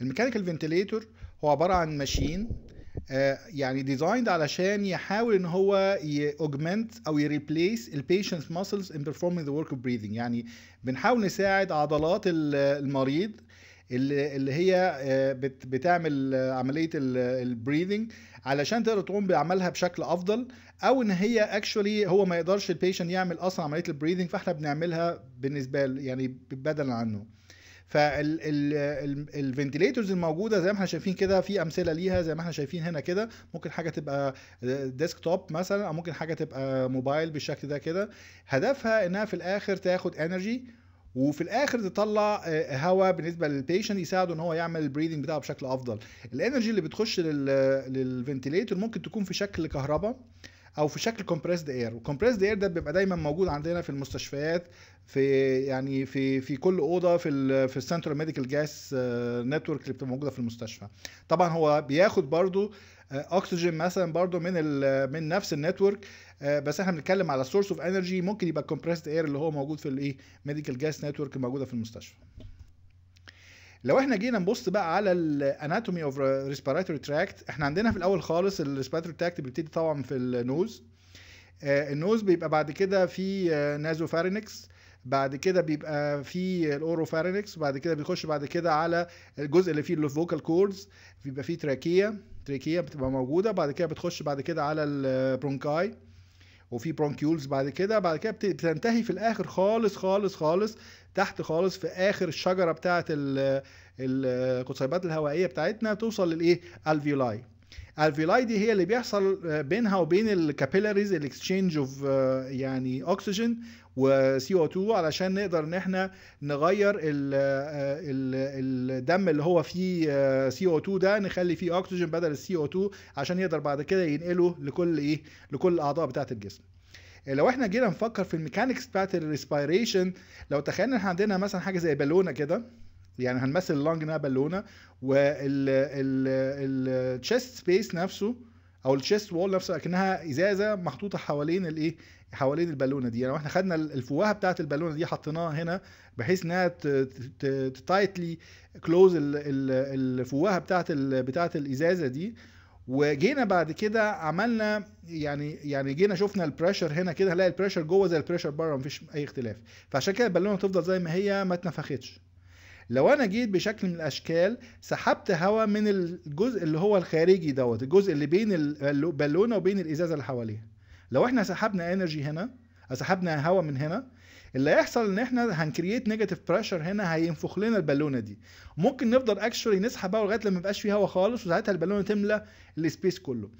ال mechanical ventilator هو عبارة عن machine يعني designed علشان يحاول إن هو augment أو ي replace ال patient muscles in performing the work of breathing. يعني بنحاول نساعد عضلات ال- المريض اللي هي آه، بت- بتعمل آه، عملية ال breathing علشان تقدر تقوم بعملها بشكل أفضل أو إن هي actually هو ما يقدرش ال patient يعمل أصلا عملية ال breathing فإحنا بنعملها بالنسبة يعني بدلا عنه. فال ventilators الموجودة زي ما إحنا شايفين كده في أمثلة ليها زي ما إحنا شايفين هنا كده. ممكن حاجة تبقى desktop مثلا أو ممكن حاجة تبقى موبايل بالشكل ده كده. هدفها إنها في الآخر تاخد energy وفي الآخر تطلع آه، هواء بالنسبة لل patient يساعده إن هو يعمل ال breathing بتاعه بشكل أفضل. ال energy اللي بتخش لل ventilator ممكن تكون في شكل كهرباء. أو في شكل compressed air وال compressed air ده بيبقى دايما موجود عندنا في المستشفيات في يعني في في كل أوضة في ال في ال central medical gas network اللي بتبقى موجودة في المستشفى. طبعا هو بياخد برضو آه، اكسجين مثلا برضو من من نفس ال network آه، بس إحنا بنتكلم على source of energy ممكن يبقى compressed air اللي هو موجود في الايه medical gas network الموجودة في المستشفى. لو إحنا جينا نبص بقى على ال anatomy of respiratory tract إحنا عندنا في الأول خالص ال respiratory tract بيبتدي طبعا في ال nose آه، ال nose بيبقى بعد كده في nasopharynx بعد كده بيبقى في ال oropharynx وبعد كده بيخش بعد كده على الجزء اللي فيه ال vocal cords بيبقى فيه trachea trachea بتبقى موجودة بعد كده بتخش بعد كده على ال bronchi وفي bronchioles بعد كده بعد كده بت- بتنتهي في الآخر خالص خالص خالص تحت خالص في آخر الشجرة بتاعه ال- القصيبات الهوائية بتاعتنا توصل للإيه؟ ال alveoli. ال alveoli دي هي اللي بيحصل بينها وبين ال capillaries ال exchange of يعني اكسجين و CO2 علشان نقدر إن إحنا نغير ال ال الدم اللي هو فيه CO2 ده نخلي فيه اكسجين بدل ال CO2 عشان يقدر بعد كده ينقله لكل إيه؟ لكل الأعضاء بتاعة الجسم. لو إحنا جينا نفكر في ال mechanics بتاعت ال respiration لو تخيلنا إحنا عندنا مثلا حاجة زي بالونة كده يعني هنمثل ال lung انها بالونة وال chest space نفسه أو ال chest wall نفسه أكنها إزازة محطوطة حوالين الإيه؟ حوالين البالونة دي. يعني إحنا خدنا الفوهة بتاعه البالونة دي حطيناها هنا بحيث إنها tightly close الفوهة بتاعه ال- بتاعه الإزازة دي وجينا بعد كده عملنا يعني يعني جينا شفنا ال pressure هنا كده هنلاقي ال pressure جوه زي البريشر بره مفيش أي اختلاف. فعشان كده البالونة تفضل زي ما هي ما اتنفختش. لو أنا جيت بشكل من الأشكال سحبت هواء من الجزء اللي هو الخارجي دوت الجزء اللي بين البالونة وبين الإزازة اللي حواليها. لو إحنا سحبنا energy هنا سحبنا هواء من هنا اللي هيحصل إن إحنا هن create negative pressure هنا هينفخ لنا البالونة دي. ممكن نفضل actually نسحب هواء لغاية لما يبقاش فيه هواء خالص وساعتها البالونة تملى ال space كله.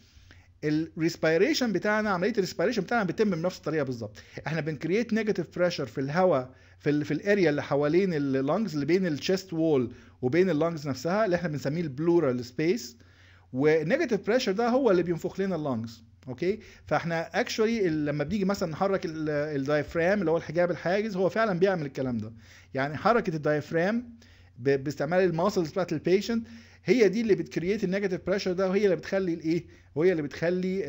ال respiration بتاعنا عملية ال respiration بتاعنا بتتم بنفس الطريقة بالظبط. إحنا بن create negative pressure في الهواء في ال في ال area اللي حوالين ال lungs اللي بين ال chest wall وبين ال lungs نفسها اللي إحنا بنسميه ال pleural space وال negative pressure ده هو اللي بينفخ لنا ال lungs okay؟ فاحنا actually لما بنيجي مثلا نحرك ال diaphragm اللي هو الحجاب الحاجز هو فعلا بيعمل الكلام ده. يعني حركة ال diaphragm باستعمال ال muscles بتاعت ال patient هي دي اللي بت create ال negative pressure ده وهي اللي بتخلي الايه وهي اللي بتخلي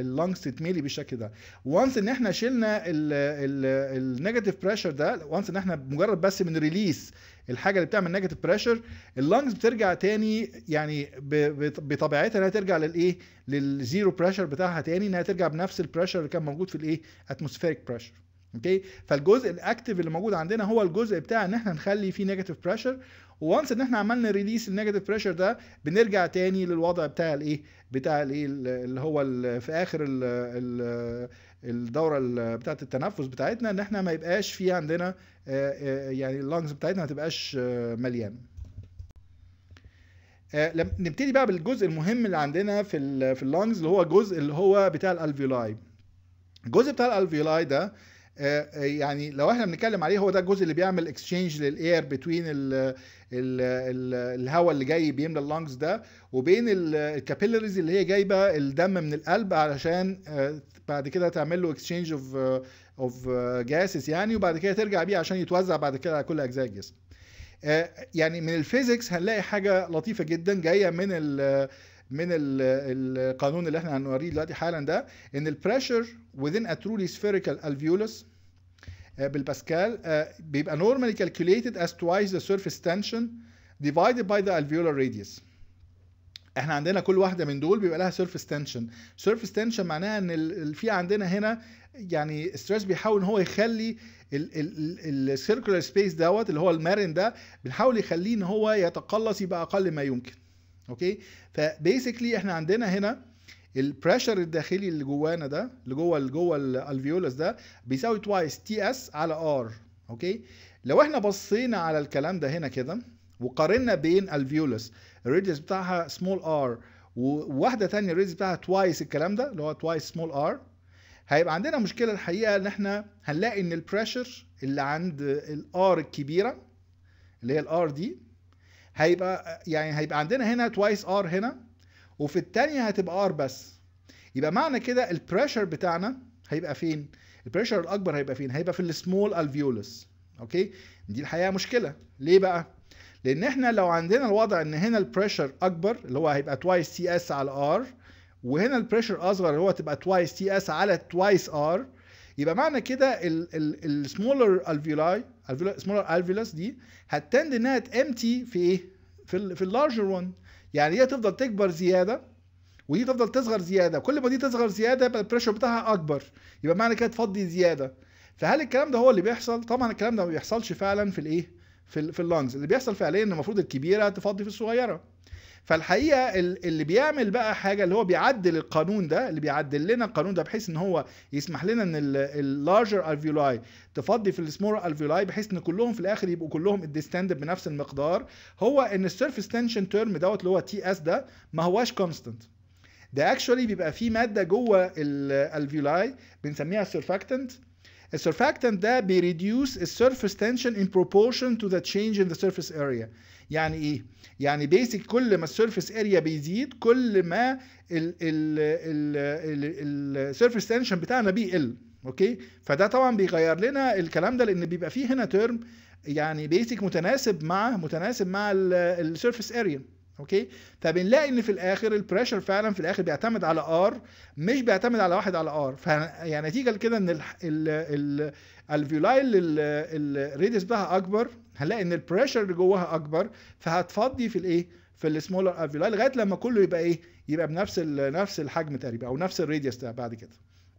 ال lungs تتملي بالشكل ده. و once إن إحنا شلنا ال negative pressure ده و once إن إحنا مجرد بس من release الحاجة اللي بتعمل negative pressure ال lungs بترجع تاني يعني بطبيعتها إنها ترجع للإيه؟ لل zero pressure بتاعها تاني إنها ترجع بنفس ال pressure اللي كان موجود في الإيه؟ atmospheric pressure okay فالجزء ال active اللي موجود عندنا هو الجزء بتاع إن إحنا نخلي فيه negative pressure once إن إحنا عملنا release ال negative pressure ده بنرجع تاني للوضع بتاع الإيه؟ بتاع الإيه؟ اللي هو في آخر ال ال الدورة ال- بتاعه التنفس بتاعتنا إن إحنا ما يبقاش في عندنا آه، آه، يعني ال lungs بتاعتنا ما تبقاش آه، مليانه لما نبتدي بقى بالجزء المهم اللي عندنا في في ال lungs اللي هو الجزء اللي هو بتاع ال alveoli. الجزء بتاع ال alveoli ده يعني لو إحنا بنتكلم عليه هو ده الجزء اللي بيعمل exchange لل air between الهواء اللي جاي بيملى ال lungs ده وبين ال capillaries اللي هي جايبة الدم من القلب علشان بعد كده تعمل له exchange of of gases يعني وبعد كده ترجع بيه عشان يتوزع بعد كده على كل أجزاء الجسم. آه، يعني من ال physics هنلاقي حاجة لطيفة جدا جاية من ال من ال القانون اللي إحنا هنوريه دلوقتي حالا ده إن ال pressure within a truly spherical alveolus آه، بالباسكال آه، بيبقى normally calculated as twice the surface tension divided by the alveolar radius. إحنا عندنا كل واحدة من دول بيبقى لها surface tension surface tension معناها ان في عندنا هنا يعني stress بيحاول ان هو يخلي ال circular space دوت اللي هو المرن ده بنحاول يخليه ان هو يتقلص يبقى أقل ما يمكن. okay ف basically إحنا عندنا هنا ال pressure الداخلي اللي جوانا ده اللي جوه اللي جوه ال alveolus ده بيساوي twice TS على R okay لو إحنا بصينا على الكلام ده هنا كده وقارنا بين alveolus ال radius بتاعها سمول ار وواحدة ثانية ال radius بتاعها twice الكلام ده اللي هو twice small r هيبقى عندنا مشكلة الحقيقة إن إحنا هنلاقي إن ال pressure اللي عند ال R الكبيرة اللي هي ال R دي هيبقى يعني هيبقى عندنا هنا twice R هنا وفي الثانية هتبقى R بس. يبقى معنى كده ال pressure بتاعنا هيبقى فين؟ ال pressure الأكبر هيبقى فين؟ هيبقى في ال small alveolus okay؟ دي الحقيقة مشكلة. ليه بقى؟ لأن إحنا لو عندنا الوضع ان هنا ال pressure اكبر اللي هو هيبقى twice TS على R وهنا ال pressure اصغر اللي هو تبقى twice TS على twice R يبقى معنى كده ال smaller alveoli smaller alveolus دي ه tend انها ت empty في إيه؟ في في ال larger one يعني هي تفضل تكبر زيادة ودي تفضل تصغر زيادة. كل ما دي تصغر زيادة يبقى ال pressure بتاعها أكبر. يبقى معنى كده تفضي زيادة. فهل الكلام ده هو اللي بيحصل؟ طبعا الكلام ده ما بيحصلش فعلا في الإيه؟ في في ال lungs اللي بيحصل فعليا إن المفروض الكبيرة تفضي في الصغيرة. فالحقيقة اللي بيعمل بقى حاجة اللي هو بيعدل القانون ده اللي بيعدل لنا القانون ده بحيث إن هو يسمح لنا إن ال larger alveoli تفضي في ال small alveoli بحيث إن كلهم في الآخر يبقوا كلهم ال distended بنفس المقدار. هو إن ال surface tension term دوت اللي هو TS ده ما هواش constant ده actually بيبقى فيه مادة جوه alveoli بنسميها ال surfactant ال surfactant ده بي reduce ال surface tension in proportion to the change in the surface area يعني إيه؟ يعني basically كل ما ال surface area بيزيد كل ما ال surface tension بتاعنا بيقل. okay؟ فده طبعا بيغير لنا الكلام ده لأن بيبقى فيه هنا term يعني basically متناسب مع متناسب مع ال surface area okay؟ فبنلاقي إن في الآخر ال pressure فعلا في الآخر بيعتمد على R مش بيعتمد على واحد على R يعني نتيجة لكده إن ال alveoli ال radius بتاعها أكبر هنلاقي إن ال pressure اللي جواها أكبر فهتفضي في الإيه؟ في ال smaller alveoli لغاية لما كله يبقى إيه؟ يبقى بنفس نفس الحجم تقريبا أو نفس ال radius بعد كده.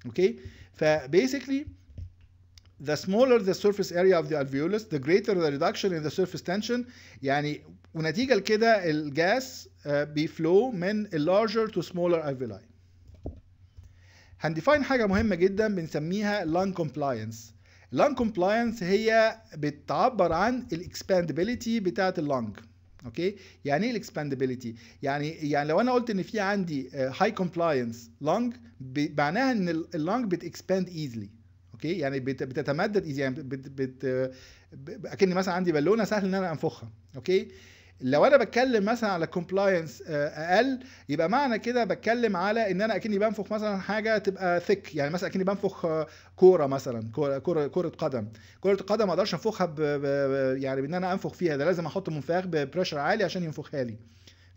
okay؟ ف basically the smaller the surface area of the alveolus the greater the reduction in the surface tension يعني ونتيجة لكده ال gas بي flow من larger to smaller alveoli هن define حاجة مهمة جدا بنسميها lung compliance. Lung compliance هي بتعبر عن ال expandability بتاعة ال lung okay؟ يعني إيه ال expandability يعني يعني لو أنا قلت إن في عندي high compliance lung معناها إن ال lung بت expand easily okay؟ يعني بتتمدد easy يعني بت بت اكن مثلا عندي بالونة سهل إن أنا أنفخها okay؟ لو أنا بتكلم مثلا على compliance أقل يبقى معنى كده بتكلم على إن أنا أكني بنفخ مثلا حاجة تبقى thick يعني مثلا أكني بنفخ كورة مثلا كورة كورة قدم. كرة القدم ما أقدرش أنفخها ب... ب... يعني بإن أنا أنفخ فيها ده لازم أحط منفاخ ب pressure عالي عشان ينفخها لي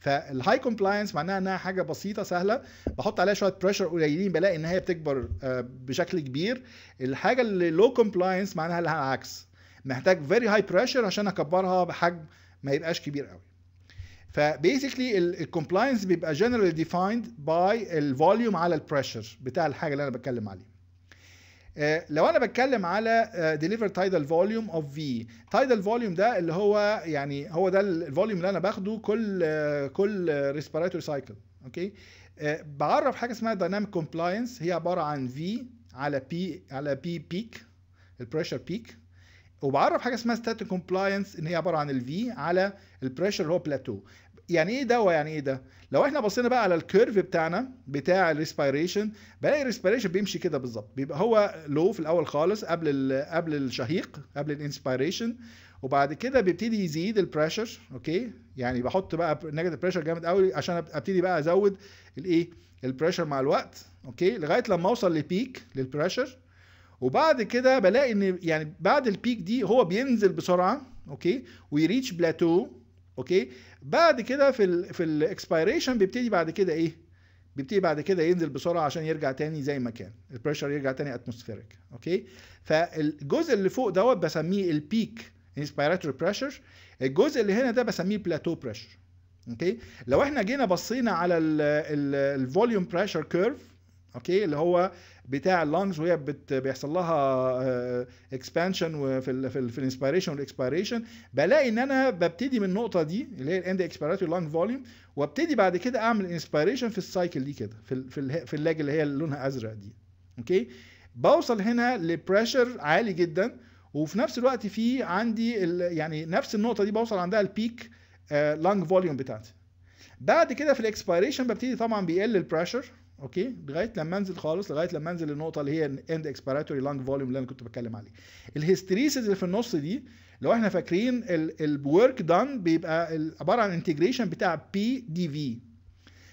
فال high compliance معناها إنها حاجة بسيطة سهلة. بحط عليها شوية pressure قليلين بلاقي إن هي بتكبر بشكل كبير. الحاجة اللي low compliance معناها العكس محتاج very high pressure عشان أكبرها بحجم ما يبقاش كبير قوي. ف basically ال compliance بيبقى generally defined by ال volume على ال pressure بتاع الحاجة اللي أنا بتكلم عليها. لو أنا بتكلم على deliver tidal volume of V tidal volume ده اللي هو يعني هو ده ال volume اللي أنا باخده كل كل respiratory cycle okay بعرف حاجة اسمها dynamic compliance هي عبارة عن V على P على P peak ال pressure peak وبعرف حاجة اسمها static compliance إن هي عبارة عن ال V على ال pressure اللي هو بلاتو يعني إيه ده ويعني إيه ده؟ لو إحنا بصينا بقى على ال curve بتاعنا بتاع ال respiration بلاقي ال respiration بيمشي كده بالظبط. بيبقى هو لو في الأول خالص قبل قبل الشهيق قبل ال inspiration وبعد كده بيبتدي يزيد ال pressure okay؟ يعني بحط بقى negative pressure جامد قوي عشان أبتدي بقى أزود الايه ال pressure مع الوقت okay؟ لغاية لما أوصل ل peak لل pressure وبعد كده بلاقي إن يعني بعد ال peak دي هو بينزل بسرعة okay؟ و ي reach plateau okay؟ بعد كده في ال في ال expiration بيبتدي بعد كده إيه؟ بيبتدي بعد كده ينزل بسرعة عشان يرجع تاني زي ما كان. ال pressure يرجع تاني atmospheric okay؟ فالجزء اللي فوق دوت بسميه ال peak inspiratory pressure الجزء اللي هنا ده بسميه plateau pressure okay؟ لو إحنا جينا بصينا على ال volume pressure curve okay؟ اللي هو بتاع ال lungs وهي بيحصل لها expansion في ال في, في ال inspiration و ال expiration بلاقي إن أنا ببتدي من النقطة دي اللي هي ال end expiratory lung volume وأبتدي بعد كده أعمل inspiration في ال cycle دي كده في ال في, ال في ال leg اللي هي لونها أزرق دي. okay؟ بوصل هنا ل pressure عالي جدا وفي نفس الوقت في عندي يعني نفس النقطة دي بوصل عندها ال peak lung volume بتاعتي. بعد كده في ال expiration ببتدي طبعا بيقل ال pressure okay؟ لغاية لما أنزل خالص لغاية لما أنزل النقطة اللي هي end expiratory lung volume اللي أنا كنت بتكلم عليه. ال hysteresis اللي في النص دي لو إحنا فاكرين ال work done بيبقى عبارة عن integration بتاع P dV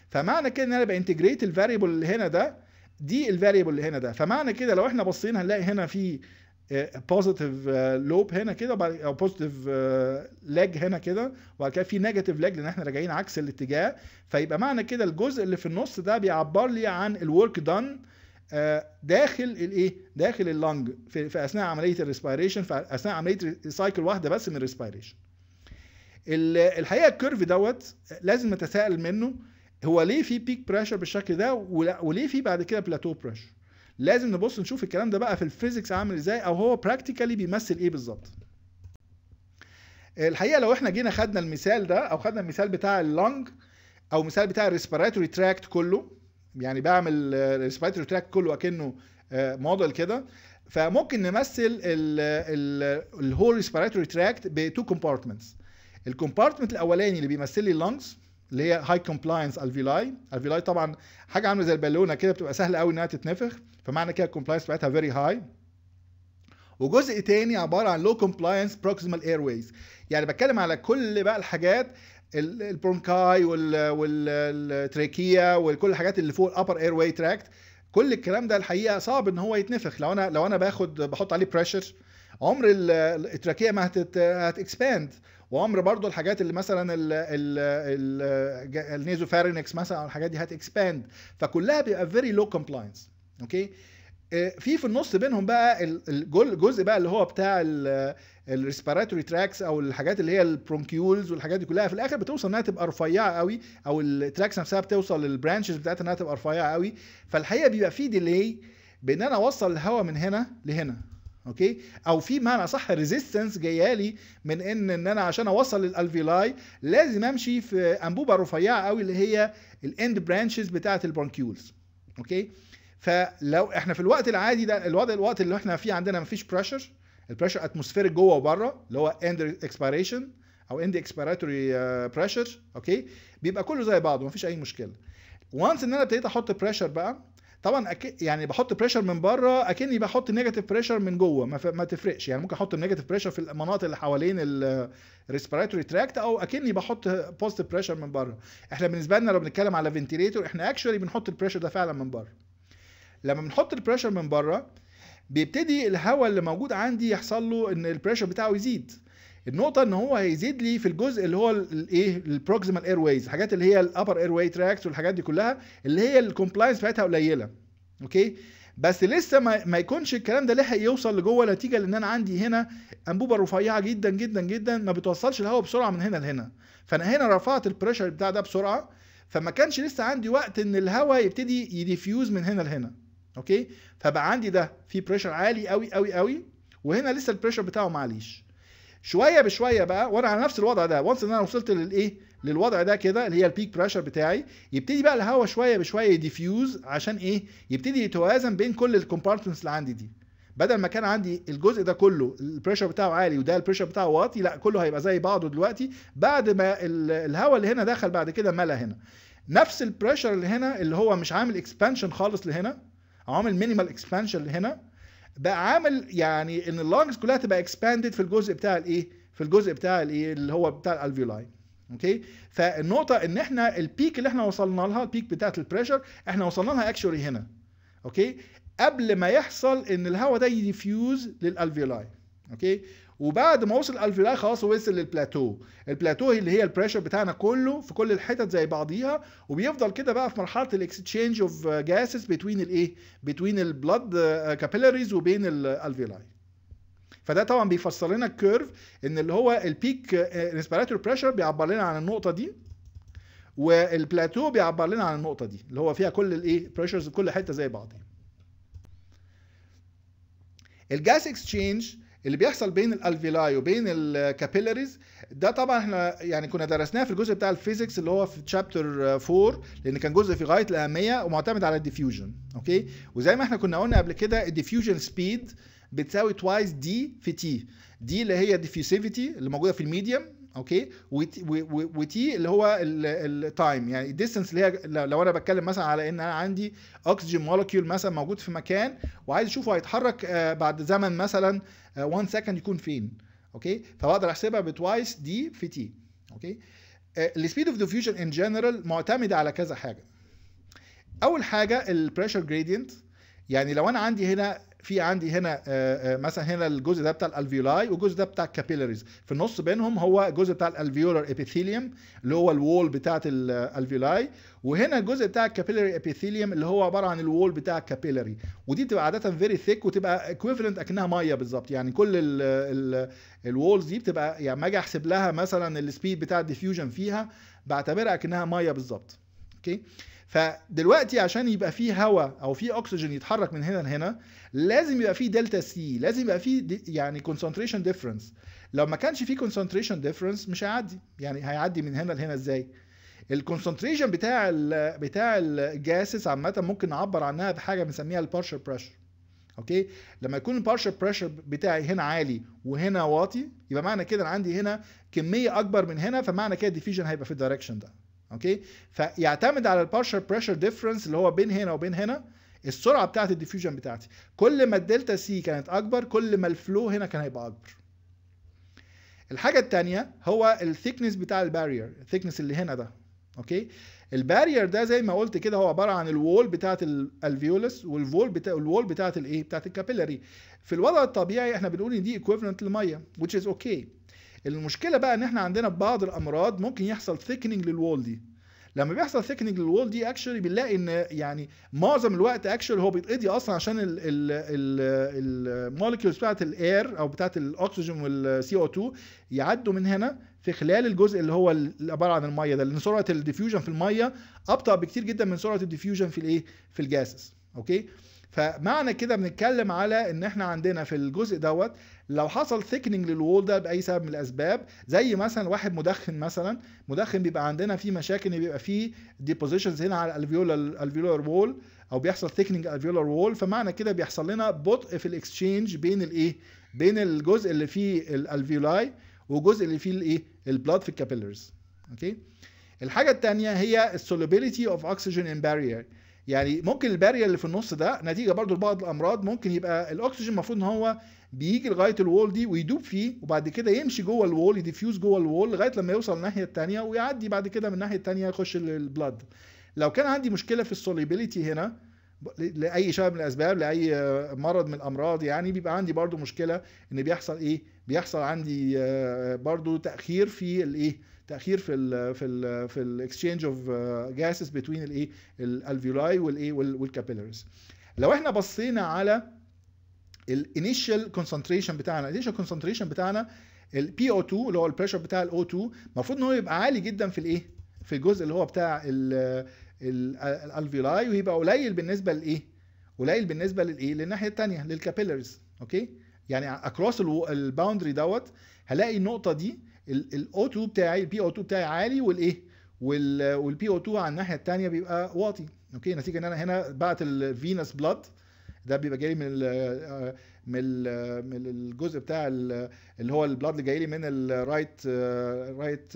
فمعنى كده إن أنا ب integrate ال variable اللي هنا ده d ال variable اللي هنا ده. فمعنى كده لو إحنا بصينا هنلاقي هنا في positive loop هنا كده أو positive leg هنا كده وبعد كده في negative leg لأن إحنا راجعين عكس الاتجاه. فيبقى معنى كده الجزء اللي في النص ده بيعبر لي عن ال work done داخل الايه داخل ال lung في, في أثناء عملية ال respiration في أثناء عملية cycle واحدة بس من ال respiration الحقيقة ال curve دوت لازم نتساءل منه هو ليه في peak pressure بالشكل ده وليه في بعد كده plateau pressure لازم نبص نشوف الكلام ده بقى في ال physics عامل إزاي أو هو practically بيمثل إيه بالظبط. الحقيقة لو إحنا جينا خدنا المثال ده أو خدنا المثال بتاع ال lung أو مثال بتاع ال respiratory tract كله يعني بعمل ال respiratory tract كله أكنه موديل كده فممكن نمثل ال whole respiratory tract ب two compartments ال compartment الأولاني اللي بيمثل لي ال lungs اللي هي high compliance alveoli ال alveoli طبعا حاجة عاملة زي البالونة كده بتبقى سهلة قوي إنها تتنفخ فمعنى كده ال compliance بتاعتها very high وجزء تاني عبارة عن low compliance proximal airways يعني بتكلم على كل بقى الحاجات ال bronchi و ال trachea وكل الحاجات اللي فوق ال upper airway tract كل الكلام ده الحقيقة صعب إن هو يتنفخ. لو أنا لو أنا باخد بحط عليه pressure عمر ال trachea ما هت expand وعمر برضو الحاجات اللي مثلا ال nasopharynx مثلا أو الحاجات دي هت expand فكلها بيبقى very low compliance okay؟ في في النص بينهم بقى الجزء بقى اللي هو بتاع ال respiratory tracts أو الحاجات اللي هي ال bronchioles والحاجات دي كلها في الآخر بتوصل إنها تبقى رفيعة قوي أو ال tracts نفسها بتوصل لل branches بتاعتها إنها تبقى رفيعة قوي فالحقيقة بيبقى في delay بإن أنا أوصل الهواء من هنا لهنا. okay؟ أو في معنى صح resistance جاية لي من إن إن أنا عشان أوصل لل alveoli لازم أمشي في أنبوبة رفيعة قوي اللي هي ال end branches بتاعة ال bronchioles okay؟ فلو إحنا في الوقت العادي ده الوقت الوقت اللي إحنا فيه عندنا مفيش pressure ال pressure atmospheric جوه وبره اللي هو end expiration أو end expiratory pressure okay؟ بيبقى كله زي بعضه مفيش أي مشكلة. once إن أنا ابتديت أحط pressure بقى طبعا. يعني بحط pressure من بره أكني بحط negative pressure من جوه ما, ف... ما تفرقش. يعني ممكن أحط negative pressure في المناطق اللي حوالين ال respiratory tract أو أكني بحط positive pressure من بره. إحنا بالنسبة لنا لو بنتكلم على ventilator إحنا actually بنحط ال pressure ده فعلا من بره. لما بنحط ال pressure من بره بيبتدي الهواء اللي موجود عندي يحصل له إن ال pressure بتاعه يزيد. النقطة إن هو هيزيد لي في الجزء اللي هو الايه ال proximal airways الحاجات اللي هي ال upper airway tracts والحاجات دي كلها اللي هي ال compliance بتاعتها قليلة. okay؟ بس لسه ما, ما يكونش الكلام ده لحق يوصل لجوه نتيجة لأن أنا عندي هنا أنبوبة رفيعة جدا جدا جدا ما بتوصلش الهواء بسرعة من هنا لهنا. فأنا هنا رفعت ال pressure بتاع ده بسرعة فما كانش لسه عندي وقت إن الهواء يبتدي ي diffuse من هنا لهنا. okay؟ فبقى عندي ده في pressure عالي قوي قوي قوي وهنا لسه ال pressure بتاعه ما عليش. شوية بشوية بقى وأنا على نفس الوضع ده once إن أنا وصلت للايه للوضع ده كده اللي هي ال peak pressure بتاعي يبتدي بقى الهواء شوية بشوية ي diffuse عشان إيه؟ يبتدي يتوازن بين كل ال compartments اللي عندي دي. بدل ما كان عندي الجزء ده كله ال pressure بتاعه عالي وده ال pressure بتاعه واطي لأ كله هيبقى زي بعضه دلوقتي. بعد ما الهواء اللي هنا دخل بعد كده ملا هنا. نفس ال pressure اللي هنا اللي هو مش عامل expansion خالص لهنا عامل minimal expansion لهنا بقى عامل يعني إن ال lungs كلها تبقى expanded في الجزء بتاع الإيه؟ في الجزء بتاع الإيه؟ اللي هو بتاع ال alveoli okay فالنقطة إن إحنا ال peak اللي إحنا وصلنا لها ال peak بتاعت ال pressure إحنا وصلنا لها actually هنا. okay قبل ما يحصل إن الهواء ده ي diffuse لل alveoli okay وبعد ما وصل ال alveoli خلاص وصل لل plateau. ال plateau اللي هي ال pressure بتاعنا كله في كل الحتت زي بعضيها وبيفضل كده بقى في مرحلة ال exchange of gases between الايه between ال blood capillaries وبين ال alveoli فده طبعا بيفسر لنا ال curve إن اللي هو ال peak respiratory pressure بيعبر لنا عن النقطة دي والبلاتو بيعبر لنا عن النقطة دي اللي هو فيها كل الايه pressures كل حتة زي بعض ال gas exchange اللي بيحصل بين ال alveoli وبين ال capillaries ده طبعا إحنا يعني كنا درسناه في الجزء بتاع ال physics اللي هو في chapter 4 لأن كان جزء في غاية الأهمية ومعتمد على ال diffusion okay؟ وزي ما إحنا كنا قلنا قبل كده ال diffusion speed بتساوي twice D في T ال D اللي هي diffusivity اللي موجودة في ال medium okay؟ و T اللي هو ال time يعني ال distance اللي هي لو أنا بتكلم مثلا على إن أنا عندي oxygen molecule مثلا موجود في مكان وعايز أشوفه هيتحرك بعد زمن مثلا 1 second يكون فين. okay؟ فبقدر أحسبها ب twice D في T okay؟ ال speed of diffusion in general معتمده على كذا حاجة. أول حاجة ال pressure gradient يعني لو أنا عندي هنا في عندي هنا مثلا هنا الجزء ده بتاع ال alveoli والجزء ده بتاع ال capillaries في النص بينهم هو الجزء بتاع ال alveolar epithelium اللي هو ال wall بتاعه ال alveoli وهنا الجزء بتاع ال capillary epithelium اللي هو عبارة عن ال wall بتاع ال capillary ودي بتبقى عادة very thick وتبقى equivalent أكنها مية بالظبط. يعني كل ال walls دي بتبقى يعني ما أجي أحسب لها مثلا ال speed بتاع ال diffusion فيها بعتبرها أكنها مية بالظبط. okay؟ فدلوقتي عشان يبقى فيه هواء أو فيه أكسجين يتحرك من هنا لهنا لازم يبقى فيه delta C لازم يبقى فيه يعني concentration difference لو ما كانش فيه concentration difference مش هيعدي يعني هيعدي من هنا لهنا إزاي؟ ال concentration بتاع ال بتاع ال gases عامة ممكن نعبر عنها بحاجة بنسميها ال partial pressure okay؟ لما يكون ال partial pressure بتاعي هنا عالي وهنا واطي يبقى معنى كده أنا عندي هنا كمية أكبر من هنا فمعنى كده ال diffusion هيبقى في ال direction ده. okay فيعتمد على ال partial pressure difference اللي هو بين هنا وبين هنا السرعة بتاعه ال diffusion بتاعتي. كل ما ال delta C كانت أكبر كل ما ال flow هنا كان هيبقى أكبر. الحاجة الثانية هو ال thickness بتاع ال barrier ال thickness اللي هنا ده. okay ال barrier ده زي ما قلت كده هو عبارة عن ال wall بتاعه ال alveolus وال wall بتاع ال wall بتاعه الايه بتاعه ال capillary في الوضع الطبيعي إحنا بنقول إن دي equivalent للميه which is okay. المشكلة بقى إن إحنا عندنا بعض الأمراض ممكن يحصل thickening لل wall دي. لما بيحصل thickening لل wall دي actually بنلاقي إن يعني معظم الوقت actually هو بيتقضي أصلا عشان ال molecules بتاعت ال air أو بتاعت الاكسجين وال C O 2 يعدوا من هنا في خلال الجزء اللي هو عبارة عن المية ده لأن سرعة ال diffusion في المية أبطأ بكتير جدا من سرعة ال diffusion في الإيه؟ في ال gases okay؟ فمعنى كده بنتكلم على إن إحنا عندنا في الجزء دوت لو حصل thickening لل wall ده بأي سبب من الأسباب زي مثلا واحد مدخن مثلا مدخن بيبقى عندنا فيه مشاكل بيبقى فيه depositions هنا على ال alveolar ال alveolar wall أو بيحصل thickening ال alveolar wall فمعنى كده بيحصل لنا بطء في ال exchange بين الإيه؟ بين الجزء اللي فيه ال alveoli والجزء اللي فيه الإيه؟ ال blood في ال capillaries okay؟ الحاجة الثانية هي ال solubility of oxygen in barrier يعني ممكن ال barrier اللي في النص ده نتيجة برضو لبعض الأمراض ممكن يبقى الأكسجين المفروض إن هو بيجي لغاية ال wall دي ويدوب فيه وبعد كده يمشي جوه ال wall ي diffuse جوه ال wall لغاية لما يوصل الناحية الثانية ويعدي بعد كده من الناحية الثانية يخش ال blood لو كان عندي مشكلة في ال solubility هنا لأي سبب من الأسباب لأي مرض من الأمراض يعني بيبقى عندي برضو مشكلة إن بيحصل إيه؟ بيحصل عندي برضو تأخير في الايه تاخير في ال في ال في ال exchange of gases بين الايه ال alveoli والايه وال capillaries لو إحنا بصينا على ال initial concentration بتاعنا ال initial concentration بتاعنا ال P O 2 اللي هو ال pressure بتاع ال O 2 المفروض إن هو يبقى عالي جدا في الايه في الجزء اللي هو بتاع ال alveoli ويبقى قليل بالنسبة لايه قليل بالنسبة للايه للناحية الثانية لل capillaries okay؟ يعني across ال boundary دوت هلاقي النقطة دي ال O 2 بتاعي ال P O 2 بتاعي عالي والايه وال P O 2 على الناحية الثانية بيبقى واطي. okay؟ نتيجة إن أنا هنا بعت ال venous blood ده بيبقى جاي من من من الجزء بتاع اللي هو ال blood اللي جاي لي من ال right right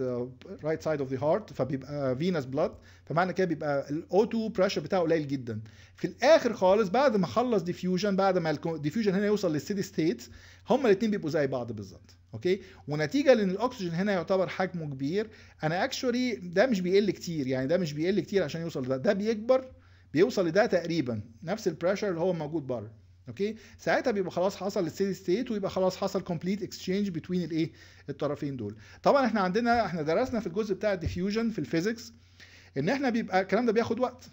right side of the heart فبيبقى venous blood فمعنى كده بيبقى ال O 2 pressure بتاعه قليل جدا. في الآخر خالص بعد ما اخلص diffusion بعد ما ال diffusion هنا يوصل لل steady state هما الاثنين بيبقوا زي بعض بالظبط. okay؟ ونتيجة لإن الاكسجين هنا يعتبر حجمه كبير. أنا actually ده مش بيقل كتير يعني ده مش بيقل كتير عشان يوصل لده. ده بيكبر بيوصل لده تقريبا. نفس ال pressure اللي هو موجود بره. okay؟ ساعتها بيبقى خلاص حصل ال steady state ويبقى خلاص حصل complete exchange بين الايه؟ الطرفين دول. طبعا إحنا عندنا إحنا درسنا في الجزء بتاع ال diffusion في ال physics إن إحنا بيبقى الكلام ده بياخد وقت.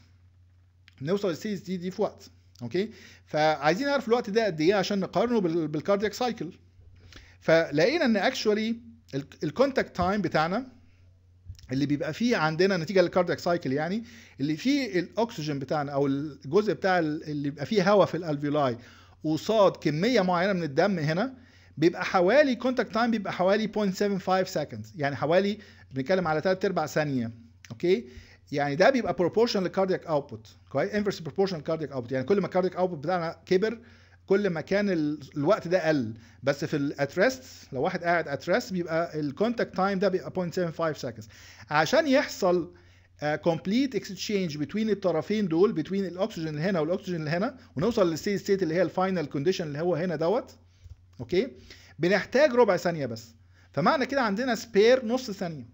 نوصل لل steady state دي في وقت. أوكي؟ فعايزين نعرف الوقت ده قد إيه عشان نقارنه بال cardiac cycle فلقينا إن actually ال contact time بتاعنا اللي بيبقى فيه عندنا نتيجة لل cardiac cycle يعني اللي فيه الأكسجين بتاعنا أو الجزء بتاع اللي بيبقى فيه هواء في ال alveoli قصاد كمية معينة من الدم هنا بيبقى حوالي contact time بيبقى حوالي 0.75 seconds يعني حوالي بنتكلم على 3 أرباع ثانية okay؟ يعني ده بيبقى proportion لل cardiac output كويس؟ inverse proportion لل cardiac output يعني كل ما ال cardiac output بتاعنا كبر كل ما كان الوقت ده قل. بس في ال at rest لو واحد قاعد at rest بيبقى ال contact time ده بيبقى 0.75 seconds عشان يحصل complete exchange بين الطرفين دول بين الأكسجين اللي هنا والأكسجين اللي هنا ونوصل لل steady state اللي هي ال final condition اللي هو هنا دوت okay بنحتاج ربع ثانية بس. فمعنى كده عندنا spare نص ثانية.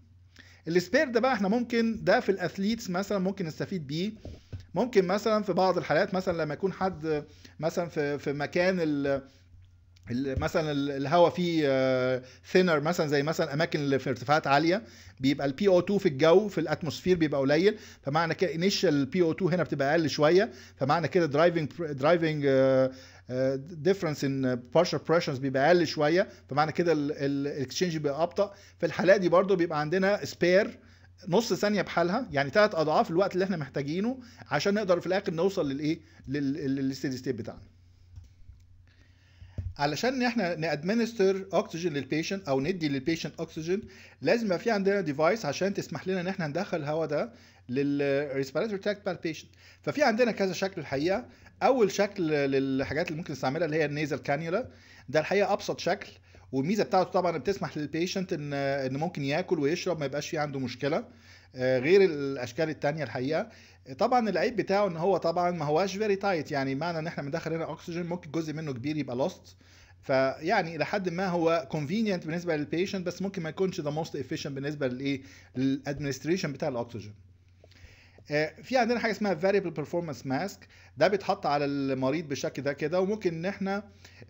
ال spare ده بقى إحنا ممكن ده في ال athletes مثلا ممكن نستفيد بيه. ممكن مثلا في بعض الحالات مثلا لما يكون حد مثلا في في مكان ال مثلا الهواء فيه thinner مثلا زي مثلا أماكن اللي في ارتفاعات عالية بيبقى ال PO2 في الجو في ال atmosphere بيبقى قليل فمعنى كده initial PO2 هنا بتبقى أقل شوية فمعنى كده driving driving difference in partial pressures بيبقى أقل شوية فمعنى كده ال exchange بيبقى أبطأ. في الحالات دي برضو بيبقى عندنا spare نص ثانية بحالها يعني ثلاث أضعاف الوقت اللي إحنا محتاجينه عشان نقدر في الآخر نوصل للإيه؟ لل steady state بتاعنا. علشان إحنا ن administer أكسجين لل patient أو ندي لل patient أكسجين لازم يبقى في عندنا device عشان تسمح لنا إن إحنا ندخل الهواء ده لل respiratory tract بتاع ال patient ففي عندنا كذا شكل الحقيقة. أول شكل للحاجات اللي ممكن نستعملها اللي هي ال nasal cannula ده الحقيقة أبسط شكل. والميزة بتاعته طبعا بتسمح لل patient إن إن ممكن ياكل ويشرب ما يبقاش في عنده مشكلة. غير الأشكال التانية الحقيقة. طبعا العيب بتاعه إن هو طبعا ما هواش very tight يعني معنى إن إحنا بندخل هنا أكسجين ممكن جزء منه كبير يبقى lost فيعني إلى حد ما هو convenient بالنسبة لل patient بس ممكن ما يكونش the most efficient بالنسبة للإيه؟ لل administration بتاع الأكسجين في عندنا حاجة اسمها variable performance mask. ده بيتحط على المريض بالشكل ده كده وممكن إن إحنا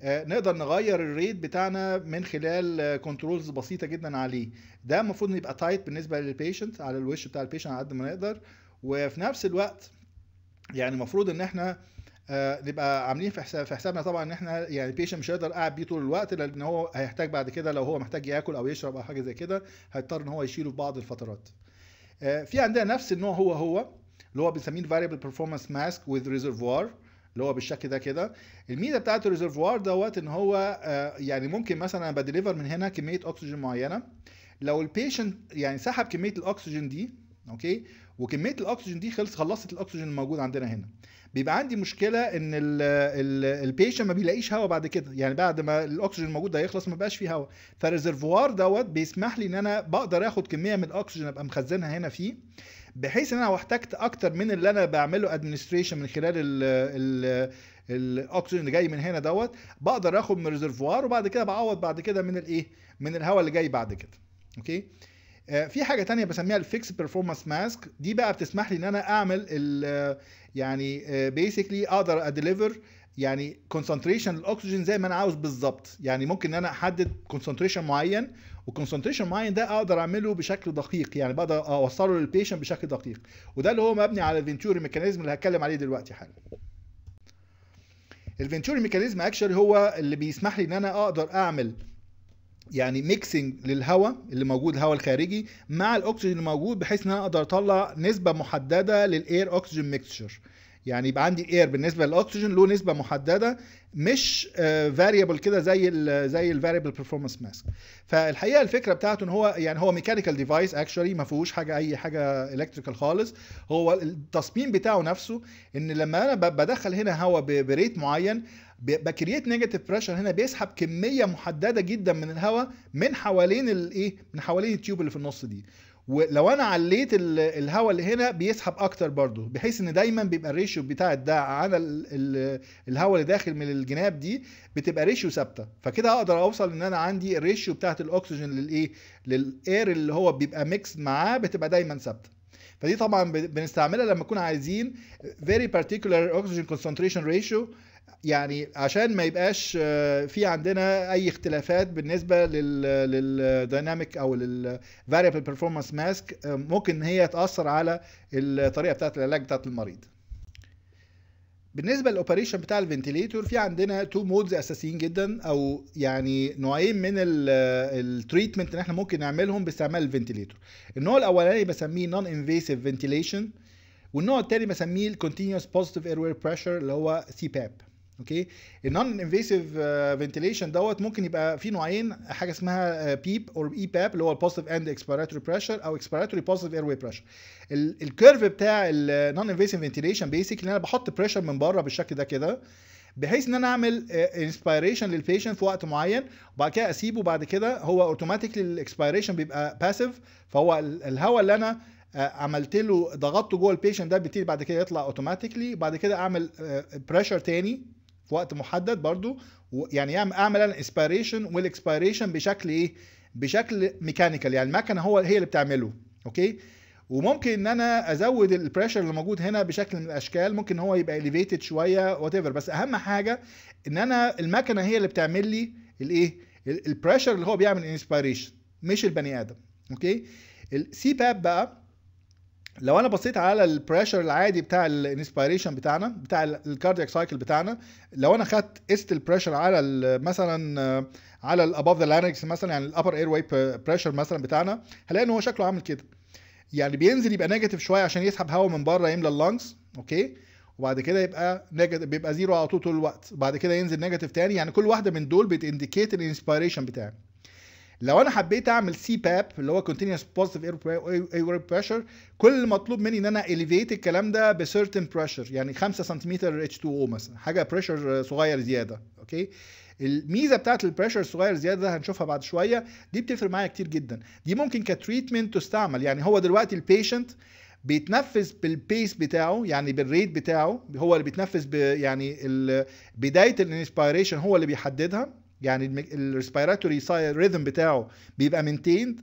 نقدر نغير ال rate بتاعنا من خلال controls بسيطة جدا عليه. ده المفروض إن يبقى tight بالنسبة لل patient على الوش بتاع ال patient على قد ما نقدر. وفي نفس الوقت يعني المفروض إن إحنا نبقى عاملين في حسابنا طبعا إن إحنا يعني ال patient مش هيقدر قاعد بيه طول الوقت لأن هو هيحتاج بعد كده لو هو محتاج ياكل أو يشرب أو حاجة زي كده هيضطر إن هو يشيله في بعض الفترات. في عندنا نفس النوع هو هو اللي هو بنسميه variable performance mask with reservoir اللي هو بالشكل ده كده. الميزة بتاعت ال reservoir دوت إن هو يعني ممكن مثلا أنا ب deliver من هنا كمية أكسجين معينة. لو ال patient يعني سحب كمية الأكسجين دي okay وكمية الأكسجين دي خلص خلصت الأكسجين الموجود عندنا هنا. بيبقى عندي مشكلة إن ال patient ما بيلاقيش هواء بعد كده. يعني بعد ما الأكسجين الموجود ده يخلص ما بقاش فيه هواء. فال reservoir دوت بيسمح لي إن أنا بقدر آخد كمية من الأكسجين أبقى مخزنها هنا فيه بحيث إن أنا لو احتجت أكتر من اللي أنا بعمله administration من خلال ال ال الأكسجين اللي جاي من هنا دوت بقدر آخد من ال reservoir وبعد كده بعوض بعد كده من الإيه؟ من الهواء اللي جاي بعد كده. okay؟ في حاجة تانية بسميها ال fixed performance mask دي بقى بتسمح لي إن أنا أعمل يعني basically uh, أقدر أ deliver يعني concentration الأكسجين زي ما أنا عاوز بالظبط. يعني ممكن إن أنا أحدد concentration معين و concentration معين ده أقدر أعمله بشكل دقيق. يعني بقدر أوصله لل patient بشكل دقيق. وده اللي هو مبني على ال Venturi mechanism اللي هتكلم عليه دلوقتي حالا. ال Venturi mechanism actually هو اللي بيسمح لي إن أنا أقدر أعمل يعني mixing للهواء اللي موجود الهواء الخارجي مع الأكسجين اللي موجود بحيث إن أنا أقدر أطلع نسبة محددة لل air oxygen mixture يعني يبقى عندي air بالنسبة للأكسجين له نسبة محددة مش variable كده زي ال زي ال variable performance mask فالحقيقة الفكرة بتاعته إن هو يعني هو mechanical device actually ما فيهوش حاجة أي حاجة electrical خالص. هو التصميم بتاعه نفسه إن لما أنا بدخل هنا هواء ب rate معين ب create negative pressure هنا بيسحب كمية محددة جدا من الهواء من حوالين الايه من حوالين ال tube اللي في النص دي. ولو أنا عليت الهواء اللي هنا بيسحب أكتر برضو بحيث إن دايما بيبقى ال ratio بتاع ده على الهواء اللي داخل من الجناب دي بتبقى ratio ثابتة. فكده أقدر أوصل إن أنا عندي ال ratio بتاعت الأكسجين للايه لل air اللي هو بيبقى ميكس معاه بتبقى دايما ثابتة. فدي طبعا بنستعملها لما نكون عايزين very particular oxygen concentration ratio يعني عشان ما يبقاش في عندنا أي اختلافات بالنسبة لل dynamic أو لل variable performance mask ممكن هي تأثر على الطريقة بتاعه العلاج بتاعه المريض. بالنسبة لل operation بتاع ال ventilator في عندنا two modes أساسيين جدا أو يعني نوعين من ال treatment اللي إحنا ممكن نعملهم باستعمال ال ventilator. النوع الأولاني بسميه non-invasive ventilation والنوع الثاني بسميه ال continuous positive airway pressure اللي هو CPAP okay؟ ال non-invasive ventilation دوت ممكن يبقى في نوعين حاجة اسمها PEEP أو EPAP اللي هو ال positive end expiratory pressure أو expiratory positive airway pressure ال curve بتاع ال non-invasive ventilation basically أنا بحط pressure من بره بالشكل ده كده بحيث إن أنا أعمل inspiration لل patient في وقت معين وبعد كده أسيبه بعد كده هو automatically ال expiration بيبقى passive فهو الهواء اللي أنا عملت له ضغطته جوه ال patient ده بيبتدي بعد كده يطلع automatically بعد كده أعمل pressure تاني في وقت محدد برضو يعني أعمل أنا inspiration وال expiration بشكل إيه؟ بشكل mechanical يعني المكنة هو هي اللي بتعمله okay؟ وممكن إن أنا أزود ال pressure اللي موجود هنا بشكل من الأشكال ممكن هو يبقى elevated شوية وات بس أهم حاجة إن أنا المكنة هي اللي بتعمل لي الايه ال pressure اللي هو بيعمل inspiration مش البني آدم okay؟ ال CPAP بقى لو أنا بصيت على ال pressure العادي بتاع ال inspiration بتاعنا بتاع ال cardiac cycle بتاعنا لو أنا خدت قست ال pressure على مثلا على ال above the larynx مثلا يعني ال upper airway pressure مثلا بتاعنا هلاقي إن هو شكله عامل كده. يعني بينزل يبقى negative شوية عشان يسحب هواء من بره يملى ال lungs okay؟ وبعد كده يبقى negative بيبقى zero على طول طول الوقت. بعد كده ينزل negative تاني يعني كل واحدة من دول بت indicate ال inspiration بتاعي. لو أنا حبيت أعمل CPAP اللي هو continuous positive air pressure كل المطلوب مني إن أنا elevate الكلام ده ب certain pressure يعني 5 سنتيمتر H2O مثلا حاجة pressure صغير زيادة okay الميزة بتاعت ال pressure الصغير زيادة ده هنشوفها بعد شوية دي بتفرق معايا كتير جدا. دي ممكن ك treatment تستعمل يعني هو دلوقتي ال patient بيتنفس بال pace بتاعه يعني بال rate بتاعه هو اللي بيتنفس ب يعني بداية ال inspiration هو اللي بيحددها. يعني ال respiratory rhythm بتاعه بيبقى maintained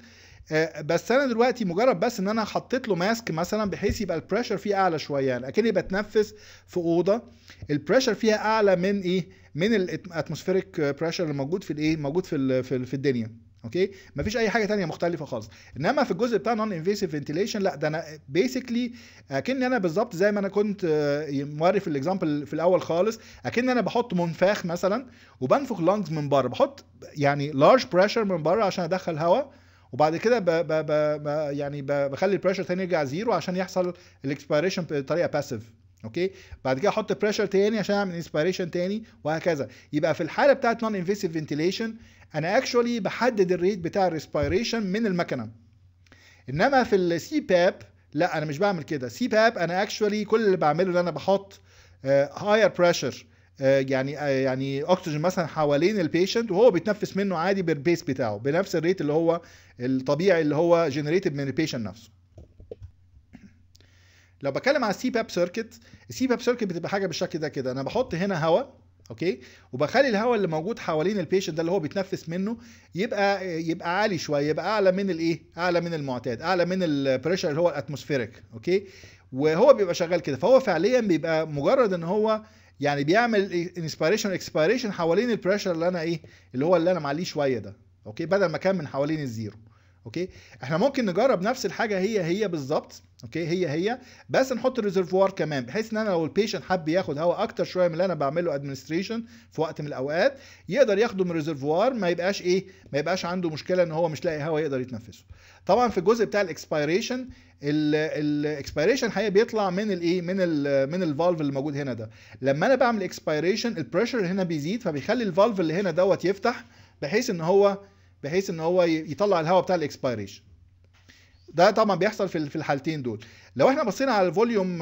بس أنا دلوقتي مجرد بس إن أنا حطيت له mask مثلا بحيث يبقى ال pressure فيه أعلى شوية يعني اكني بتنفس في أوضة. ال pressure فيها أعلى من إيه؟ من ال atmospheric pressure اللي موجود في الإيه؟ موجود في, في الدنيا. okay؟ مفيش أي حاجة تانية مختلفة خالص. إنما في الجزء بتاع non-invasive ventilation لا ده أنا basically اكن أنا بالظبط زي ما أنا كنت موري في ال example في الأول خالص. اكن أنا بحط منفاخ مثلا وبنفخ lungs من بره. بحط يعني large pressure من بره عشان أدخل هواء. وبعد كده ب ب ب ب يعني بخلي ال pressure تاني يرجع zero عشان يحصل ال expiration بطريقة passive okay؟ بعد كده أحط pressure تاني عشان أعمل inspiration تاني وهكذا. يبقى في الحالة بتاعت non-invasive ventilation أنا actually بحدد ال rate بتاع ال respiration من المكنة. إنما في ال CPAP لا أنا مش بعمل كده. CPAP أنا actually كل اللي بعمله إن أنا بحط higher uh, pressure uh, يعني uh, يعني اكسجين مثلا حوالين ال patient وهو بيتنفس منه عادي بال pace بتاعه بنفس ال rate اللي هو الطبيعي اللي هو generated من ال patient نفسه. لو بتكلم على ال CPAP circuit ال CPAP circuit بتبقى حاجة بالشكل ده كده. أنا بحط هنا هواء okay؟ وبخلي الهواء اللي موجود حوالين ال patient ده اللي هو بيتنفس منه يبقى يبقى عالي شوية يبقى أعلى من الإيه؟ أعلى من المعتاد أعلى من ال pressure اللي هو ال atmospheric okay؟ وهو بيبقى شغال كده. فهو فعليا بيبقى مجرد إن هو يعني بيعمل inspiration expiration حوالين ال pressure اللي أنا إيه؟ اللي هو اللي أنا معليه شوية ده okay؟ بدل ما كان من حوالين ال zero. okay؟ إحنا ممكن نجرب نفس الحاجة هي هي بالظبط okay؟ هي هي. بس نحط ال reservoir كمان بحيث إن أنا لو ال patient حب ياخد هواء أكتر شوية من اللي أنا بعمله administration في وقت من الأوقات يقدر ياخده من ال reservoir ما يبقاش إيه؟ ما يبقاش عنده مشكلة إن هو مش لاقي هواء يقدر يتنفسه. طبعا في الجزء بتاع ال expiration ال expiration الحقيقة بيطلع من الإيه؟ من ال من ال valve اللي موجود هنا ده. لما أنا بعمل expiration ال pressure هنا بيزيد فبيخلي ال valve اللي هنا دوت يفتح بحيث إن هو بحيث إن هو يطلع الهواء بتاع ال expiration. ده طبعا بيحصل في الحالتين دول. لو إحنا بصينا على ال volume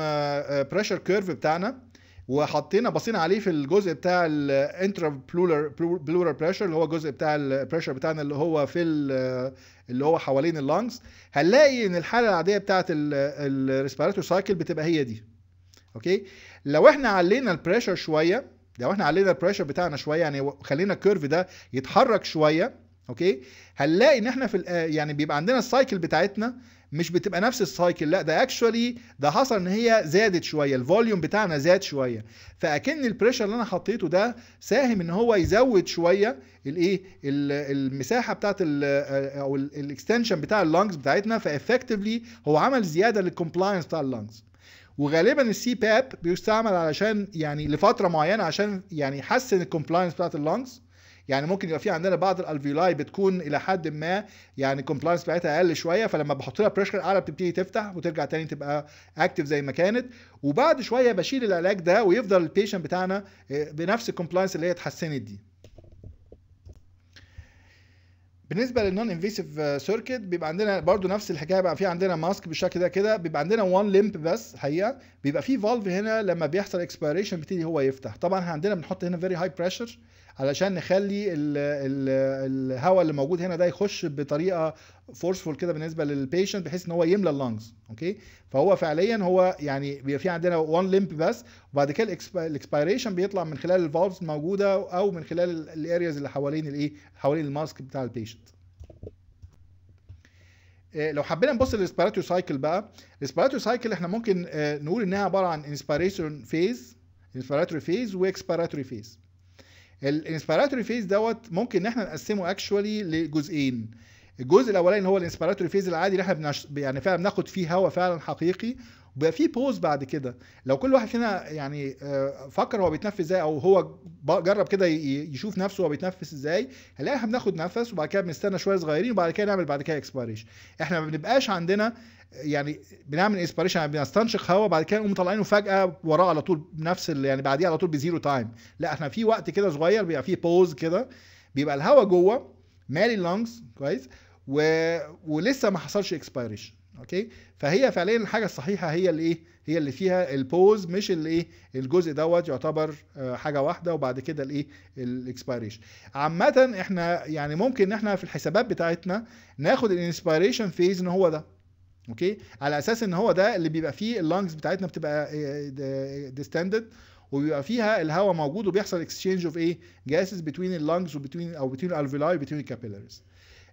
pressure curve بتاعنا وحطينا بصينا عليه في الجزء بتاع ال intrapleural pleural pressure اللي هو الجزء بتاع ال pressure بتاعنا اللي هو في اللي هو حوالين ال lungs هنلاقي إن الحالة العادية بتاعه ال respiratory cycle بتبقى هي دي. okay؟ لو إحنا علينا ال pressure شوية لو إحنا علينا ال pressure بتاعنا شوية يعني خلينا ال curve ده يتحرك شوية okay؟ هنلاقي إن إحنا في يعني بيبقى عندنا ال cycle بتاعتنا مش بتبقى نفس ال cycle لا ده actually ده حصل إن هي زادت شوية ال volume بتاعنا زاد شوية. فأكن ال pressure اللي أنا حطيته ده ساهم إن هو يزود شوية الإيه؟ المساحة بتاعت أو ال extension بتاع ال lungs بتاعتنا ف effectively هو عمل زيادة لل compliance بتاع ال lungs وغالبا ال CPAP بيستعمل علشان يعني لفترة معينة عشان يعني يحسن ال compliance بتاعت ال lungs يعني ممكن يبقى في عندنا بعض ال alveoli بتكون إلى حد ما يعني ال compliance بتاعتها أقل شوية فلما بحط لها pressure أعلى بتبتدي تفتح وترجع تاني تبقى active زي ما كانت. وبعد شوية بشيل العلاج ده ويفضل ال patient بتاعنا بنفس ال compliance اللي هي اتحسنت دي. بالنسبة لل non-invasive circuit بيبقى عندنا برضو نفس الحكاية بقى في عندنا mask بالشكل ده كده بيبقى عندنا one limb بس الحقيقة بيبقى في valve هنا لما بيحصل expiration بيبتدي هو يفتح. طبعا إحنا عندنا بنحط هنا very high pressure علشان نخلي الهواء اللي موجود هنا ده يخش بطريقة forceful كده بالنسبة لل patient بحيث إن هو يملى ال lungs okay فهو فعليا هو يعني بيبقى في عندنا one limb بس وبعد كده ال expiration بيطلع من خلال ال valves الموجودة أو من خلال ال areas اللي حوالين الايه حوالين ال mask بتاع ال patient لو حبينا نبص لل respiratory cycle بقى ال respiratory cycle إحنا ممكن نقول إنها عبارة عن inspiration phase inspiratory phase و expiratory phase ال inspiratory phase دوت ممكن إن إحنا نقسمه actually لجزئين. الجزء الأولاني هو ال inspiratory phase العادي اللي إحنا بنش... يعني فعلا بناخد فيه هواء فعلا حقيقي وبقى فيه pause بعد كده. لو كل واحد فينا يعني فكر هو بيتنفس إزاي أو هو جرب كده يشوف نفسه هو بيتنفس إزاي هنلاقي إحنا بناخد نفس وبعد كده بنستنى شوية صغيرين وبعد كده نعمل بعد كده expiration إحنا ما بنبقاش عندنا يعني بنعمل inspiration يعني بنستنشق هواء بعد كده نقوم مطلعينه فجأة وراه على طول بنفس يعني بعديه على طول ب zero time لا إحنا في وقت كده صغير بيبقى فيه pause كده بيبقى الهواء جوه مالي ال lungs كويس و... ولسه ما حصلش expiration أوكي؟ فهي فعليا الحاجة الصحيحة هي اللي إيه؟ هي اللي فيها ال pause مش اللي إيه؟ الجزء دوت يعتبر حاجة واحدة وبعد كده الإيه؟ ال expiration عامة إحنا يعني ممكن إن إحنا في الحسابات بتاعتنا ناخد ال inspiration phase إن هو ده. okay؟ على أساس إن هو ده اللي بيبقى فيه ال lungs بتاعتنا بتبقى distended وبيبقى فيها الهواء موجود وبيحصل exchange of إيه؟ جاسز بتوين اللنجز وبتوين أو بتوين الالفيلاي وبتوين الكابيلاريز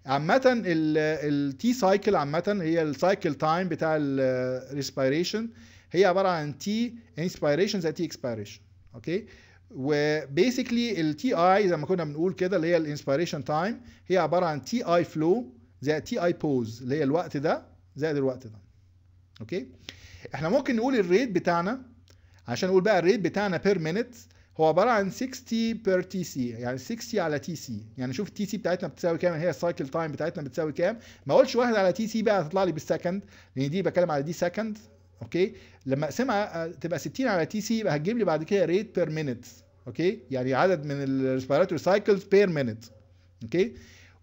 عامة ال T cycle عامة هي ال cycle time بتاع ال respiration هي عبارة عن T inspiration زائد T expiration okay و basically ال TI زي ما كنا بنقول كده اللي هي ال inspiration time هي عبارة عن TI flow زائد TI pause اللي هي الوقت ده زائد الوقت ده. okay إحنا ممكن نقول ال rate بتاعنا عشان نقول بقى ال rate بتاعنا per minute هو عبارة عن 60 per TC يعني 60 على TC يعني شوف ال TC بتاعتنا بتساوي كام؟ هي ال cycle time بتاعتنا بتساوي كام؟ ما اقولش واحد على TC بقى هتطلع لي بال second لأن دي بتكلم على دي second okay؟ لما أقسمها تبقى 60 على TC يبقى هتجيب لي بعد كده rate per minute okay؟ يعني عدد من ال respiratory cycles per minute okay؟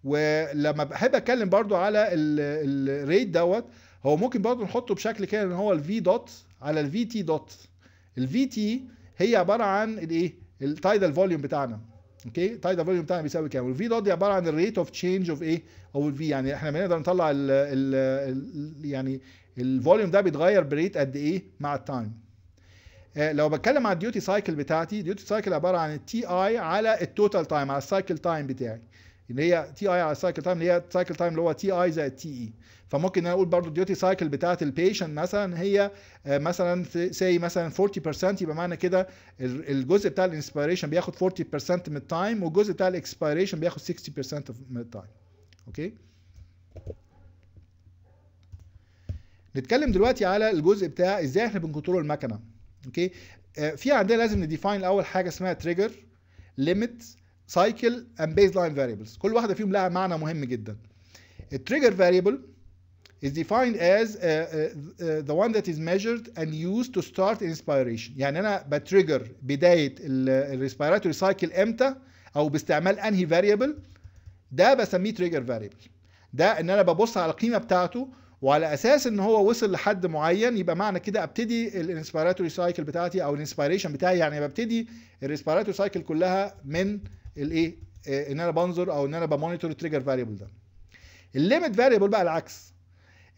ولما بحب أتكلم برضو على ال rate دوت هو ممكن برضو نحطه بشكل كده إن هو ال V dot على ال VT دوت ال VT هي عبارة عن الإيه؟ ال tidal volume بتاعنا. okay ال tidal volume بتاعنا بيساوي كام؟ وال V dot دي عبارة عن ال rate of change of إيه؟ أو ال V يعني إحنا بنقدر نطلع ال ال يعني ال volume ده بيتغير ب rate قد إيه؟ مع ال time آه لو بتكلم على ال duty cycle بتاعتي ال duty cycle عبارة عن ال TI على ال total time على ال cycle time بتاعي. اللي هي TI على ال cycle time اللي هي ال cycle time اللي هو TI زائد TE فممكن أنا أقول برضو ال duty cycle بتاعت ال patient مثلا هي مثلا say مثلا 40% يبقى معنى كده الجزء بتاع ال inspiration بياخد 40% من ال time والجزء بتاع ال expiration بياخد 60% من ال time okay نتكلم دلوقتي على الجزء بتاع إزاي إحنا بن control المكنة. okay في عندنا لازم ن define الأول حاجة اسمها trigger limit cycle and baseline variables كل واحدة فيهم لها معنى مهم جدا. ال trigger variable is defined as uh, uh, the one that is measured and used to start inspiration. يعني أنا ب trigger بداية ال respiratory cycle إمتى أو باستعمال أنهي variable ده بسميه trigger variable ده إن أنا ببص على القيمة بتاعته وعلى أساس إن هو وصل لحد معين يبقى معنى كده أبتدي ال inspiratory cycle بتاعتي أو ال inspiration بتاعي. يعني ببتدي ال respiratory cycle كلها من الايه ان أنا بنظر أو ان أنا ب monitor ال trigger variable ده. ال limit variable بقى العكس.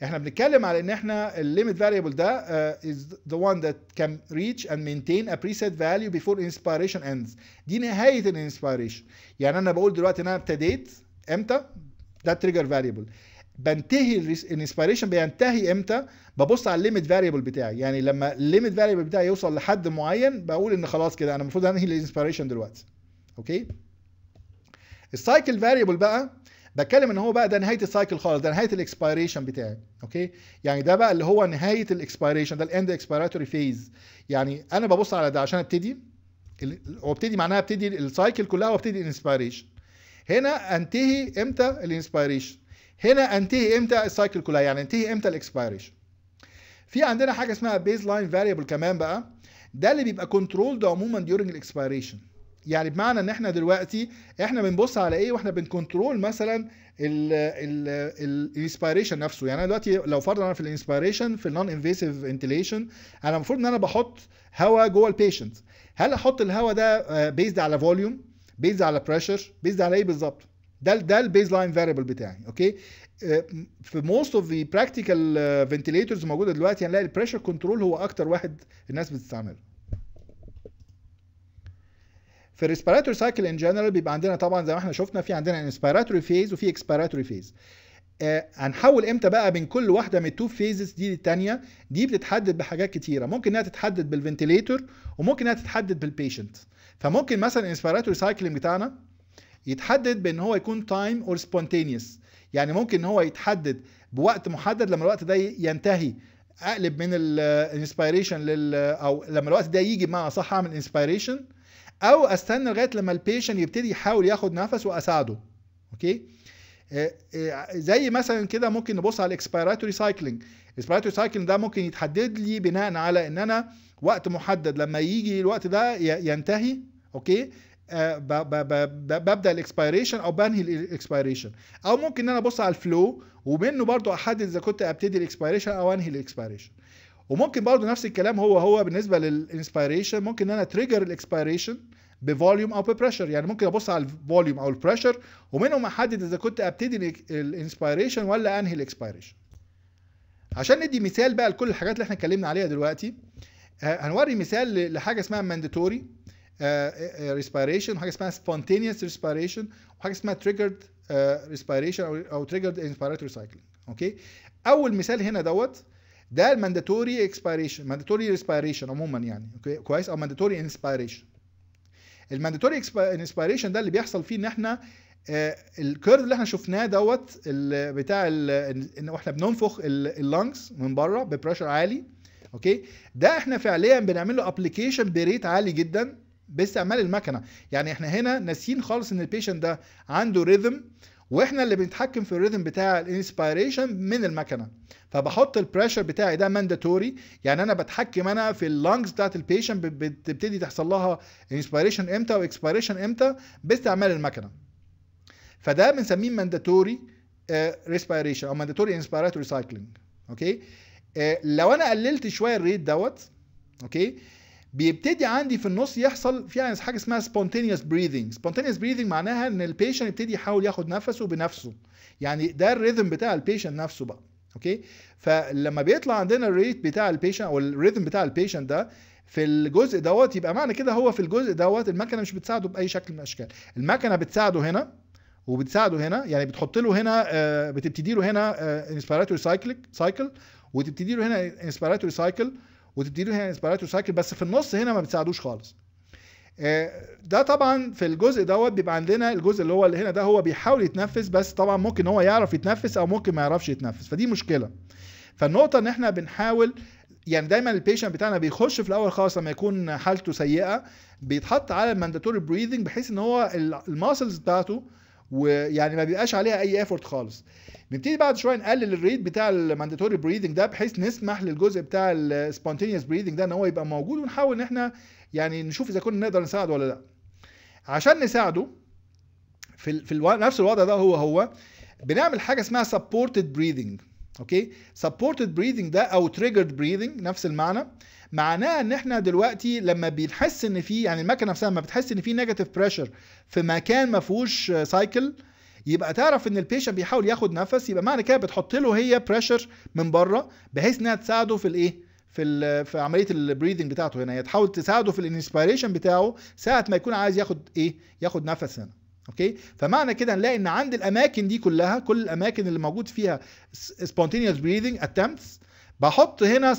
إحنا بنتكلم على ان إحنا ال limit variable ده is the one that can reach and maintain a preset value before inspiration ends. دي نهاية ال inspiration يعني أنا بقول دلوقتي إن أنا ابتديت إمتى؟ ده trigger variable بنتهي ال inspiration بينتهي إمتى؟ ببص على ال limit variable بتاعي. يعني لما ال limit variable بتاعي يوصل لحد معين بقول إن خلاص كده أنا المفروض أنهي ال inspiration دلوقتي. okay؟ ال cycle variable بقى بتكلم إن هو بقى ده نهاية ال cycle خالص ده نهاية ال expiration بتاعي okay؟ يعني ده بقى اللي هو نهاية ال expiration ده ال end expiratory phase يعني أنا ببص على ده عشان أبتدي ال- هو ابتدي معناها أبتدي ال cycle كلها وأبتدي ال inspiration هنا أنتهي إمتى ال inspiration هنا أنتهي إمتى ال cycle كلها؟ يعني أنتهي إمتى ال expiration في عندنا حاجة اسمها baseline variable كمان بقى ده اللي بيبقى control عموما during ال expiration يعني بمعنى إن إحنا دلوقتي إحنا بنبص على إيه؟ وإحنا بن control مثلا ال inspiration نفسه. يعني أنا دلوقتي لو فرضا أنا في ال inspiration في ال non-invasive ventilation أنا المفروض إن أنا بحط هواء جوه ال patient هل أحط الهواء ده based على volume based على pressure based على إيه بالظبط؟ ده ده ال baseline variable بتاعي okay؟ آه، في most of the practical ventilators موجوده دلوقتي هنلاقي ال pressure control هو أكتر واحد الناس بتستعمله. في ال respiratory cycle in general بيبقى عندنا طبعا زي ما إحنا شفنا في عندنا inspiratory phase وفي expiratory phase آه هنحول إمتى بقى بين كل واحدة من ال two phases دي للتانية؟ دي بتتحدد بحاجات كتيرة. ممكن إنها تتحدد بال ventilator وممكن إنها تتحدد بال patient فممكن مثلا ال inspiratory cycling بتاعنا يتحدد بإن هو يكون time or spontaneous يعني ممكن إن هو يتحدد بوقت محدد لما الوقت ده ينتهي أقلب من ال inspiration لل أو لما الوقت ده يجي بمعنى صح أعمل inspiration أو أستنى لغاية لما ال patient يبتدي يحاول ياخد نفس وأساعده. okay؟ آه، آه، زي مثلا كده ممكن نبص على ال expiratory cycling ال expiratory cycling ده ممكن يتحدد لي بناء على إن أنا وقت محدد. لما يجي الوقت ده ينتهي okay؟ آه، ببدأ ال expiration أو بنهي ال expiration أو ممكن إن أنا أبص على ال flow ومنه برضو أحدد إذا كنت أبتدي الاكسبيريشن أو أنهي ال expiration وممكن برضو نفس الكلام هو هو بالنسبة لل inspiration ممكن إن أنا trigger ال expiration ب volume أو ب pressure يعني ممكن أبص على ال volume أو ال pressure ومنهم أحدد إذا كنت أبتدي ال inspiration ولا أنهي ال expiration عشان ندي مثال بقى لكل الحاجات اللي إحنا اتكلمنا عليها دلوقتي آه، هنوري مثال لحاجة اسمها mandatory respiration وحاجة اسمها spontaneous respiration وحاجة اسمها triggered respiration أو triggered inspiratory cycling okay؟ أول مثال هنا دوت ده ال mandatory expiration mandatory respiration عموما يعني okay كويس؟ أو mandatory inspiration ال mandatory inspiration ده اللي بيحصل فيه إن إحنا آه، ال curve اللي إحنا شفناه دوت بتاع إن إحنا بننفخ ال lungs من بره ب pressure عالي okay ده إحنا فعليا بنعمل له application ب rate عالي جدا باستعمال المكنة. يعني إحنا هنا ناسيين خالص إن ال patient ده عنده rhythm وإحنا اللي بنتحكم في ال rhythm بتاع ال inspiration من المكنة. فبحط ال pressure بتاعي ده mandatory يعني أنا بتحكم أنا في ال lungs بتاعت ال patient بتبتدي تحصل لها inspiration إمتى و expiration إمتى باستعمال المكنة. فده بنسميه mandatory respiration أو mandatory inspiratory cycling okay؟ آه، لو أنا قللت شوية ال rate دوت okay؟ بيبتدي عندي في النص يحصل في يعني حاجة اسمها spontaneous breathing. spontaneous breathing معناها إن ال patient يبتدي يحاول ياخد نفسه بنفسه. يعني ده ال rhythm بتاع ال patient نفسه بقى. okay؟ فلما بيطلع عندنا الريت بتاع البيشنت أو الريذم بتاع البيشنت ده في الجزء دوت يبقى معنى كده هو في الجزء دوت المكنة مش بتساعده بأي شكل من الأشكال. المكنة بتساعده هنا وبتساعده هنا يعني بتحط له هنا آه، بتبتدي له هنا inspiratory cycle cycle وتبتدي له هنا inspiratory cycle وتبتدي له هنا inspiratory cycle بس في النص هنا ما بتساعدوش خالص. ده طبعا في الجزء دوت بيبقى عندنا الجزء اللي هو اللي هنا ده هو بيحاول يتنفس بس طبعا ممكن هو يعرف يتنفس أو ممكن ما يعرفش يتنفس فدي مشكلة. فالنقطة إن إحنا بنحاول يعني دايما ال patient بتاعنا بيخش في الأول خالص لما يكون حالته سيئة بيتحط على ال mandatory breathing بحيث إن هو ال muscles بتاعته ويعني ما بيبقاش عليها أي effort خالص. نبتدي بعد شوية نقلل ال rate بتاع ال mandatory breathing ده بحيث نسمح للجزء بتاع ال spontaneous breathing ده إن هو يبقى موجود ونحاول إن إحنا يعني نشوف إذا كنا نقدر نساعده ولا لا. عشان نساعده في. في ألو... نفس الوضع ده هو هو بنعمل حاجة اسمها supported breathing okay؟ supported breathing ده أو triggered breathing نفس المعنى. معناه إن إحنا دلوقتي لما بنحس إن في يعني المكنة نفسها لما بتحس إن في negative pressure في مكان ما فيهوش cycle يبقى تعرف إن ال patient بيحاول ياخد نفس يبقى معنى كده بتحط له هي pressure من بره بحيث إنها تساعده في الإيه؟ في في عملية ال breathing بتاعته هنا. هي تحاول تساعده في ال inspiration بتاعه ساعة ما يكون عايز ياخد إيه؟ ياخد نفس هنا. okay؟ فمعنى كده نلاقي إن عند الأماكن دي كلها كل الأماكن اللي موجود فيها spontaneous breathing attempts بحط هنا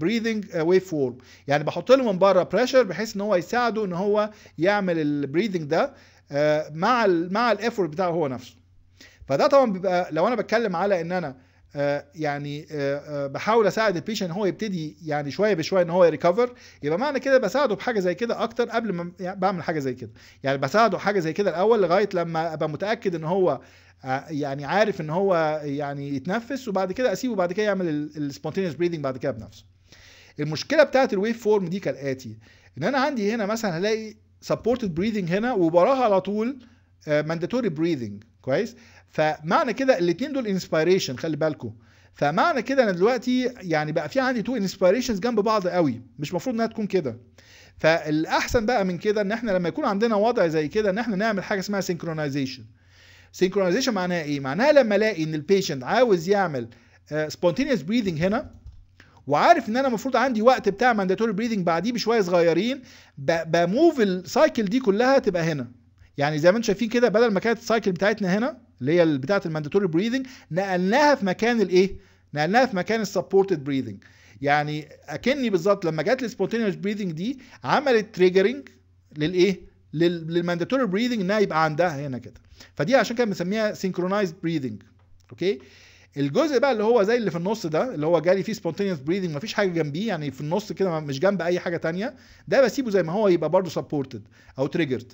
breathing uh, wave form يعني بحط له من بره pressure بحيث إن هو يساعده إن هو يعمل ال breathing ده آه، مع ال مع ال effort بتاعه هو نفسه. فده طبعا بيبقى لو أنا بتكلم على إن أنا يعني آه، آه، بحاول أساعد ال patient إن هو يبتدي يعني شوية بشوية إن هو ي recover يبقى معنى كده بساعده بحاجة زي كده أكتر قبل ما يعني بعمل حاجة زي كده. يعني بساعده حاجة زي كده الأول لغاية لما أبقى متأكد إن هو آه، يعني عارف إن هو يعني يتنفس وبعد كده أسيبه بعد كده يعمل ال spontaneous breathing بعد كده بنفسه. المشكلة بتاعت ال wave form دي كالآتي إن أنا عندي هنا مثلا هلاقي supported breathing هنا ووراها على طول mandatory breathing كويس؟ فمعنى كده الاثنين دول inspiration خلي بالكم فمعنى كده أنا دلوقتي يعني بقى في عندي two inspirations جنب بعض قوي مش المفروض إنها تكون كده. فالأحسن بقى من كده إن إحنا لما يكون عندنا وضع زي كده إن إحنا نعمل حاجة اسمها synchronization synchronization معناها إيه؟ معناها لما ألاقي إن ال patient عاوز يعمل spontaneous breathing هنا وعارف إن أنا المفروض عندي وقت بتاع mandatory breathing بعديه بشوية صغيرين ب move ال cycle دي كلها تبقى هنا. يعني زي ما أنتم شايفين كده بدل ما كانت ال cycle بتاعتنا هنا اللي هي بتاعه ال mandatory breathing نقلناها في مكان الايه نقلناها في مكان ال supported breathing يعني أكني بالظبط لما جت ال spontaneous breathing دي عملت triggering للايه لل mandatory breathing إنها يبقى عندها هنا كده. فدي عشان كده بنسميها synchronized breathing okay؟ الجزء بقى اللي هو زي اللي في النص ده اللي هو جالي فيه spontaneous breathing مفيش حاجة جنبيه يعني في النص كده مش جنب أي حاجة تانية ده بسيبه زي ما هو يبقى برضه supported أو triggered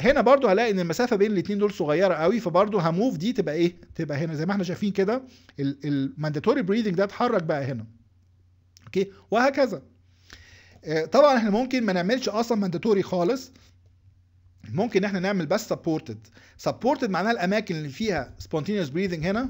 هنا برضو هلاقي إن المسافة بين الاثنين دول صغيرة قوي فبرضو ه move دي تبقى إيه؟ تبقى هنا زي ما إحنا شايفين كده ال mandatory breathing ده اتحرك بقى هنا. okay؟ وهكذا. آه، طبعا إحنا ممكن ما نعملش أصلا mandatory خالص. ممكن إحنا نعمل بس supported supported معناها الأماكن اللي فيها spontaneous breathing هنا.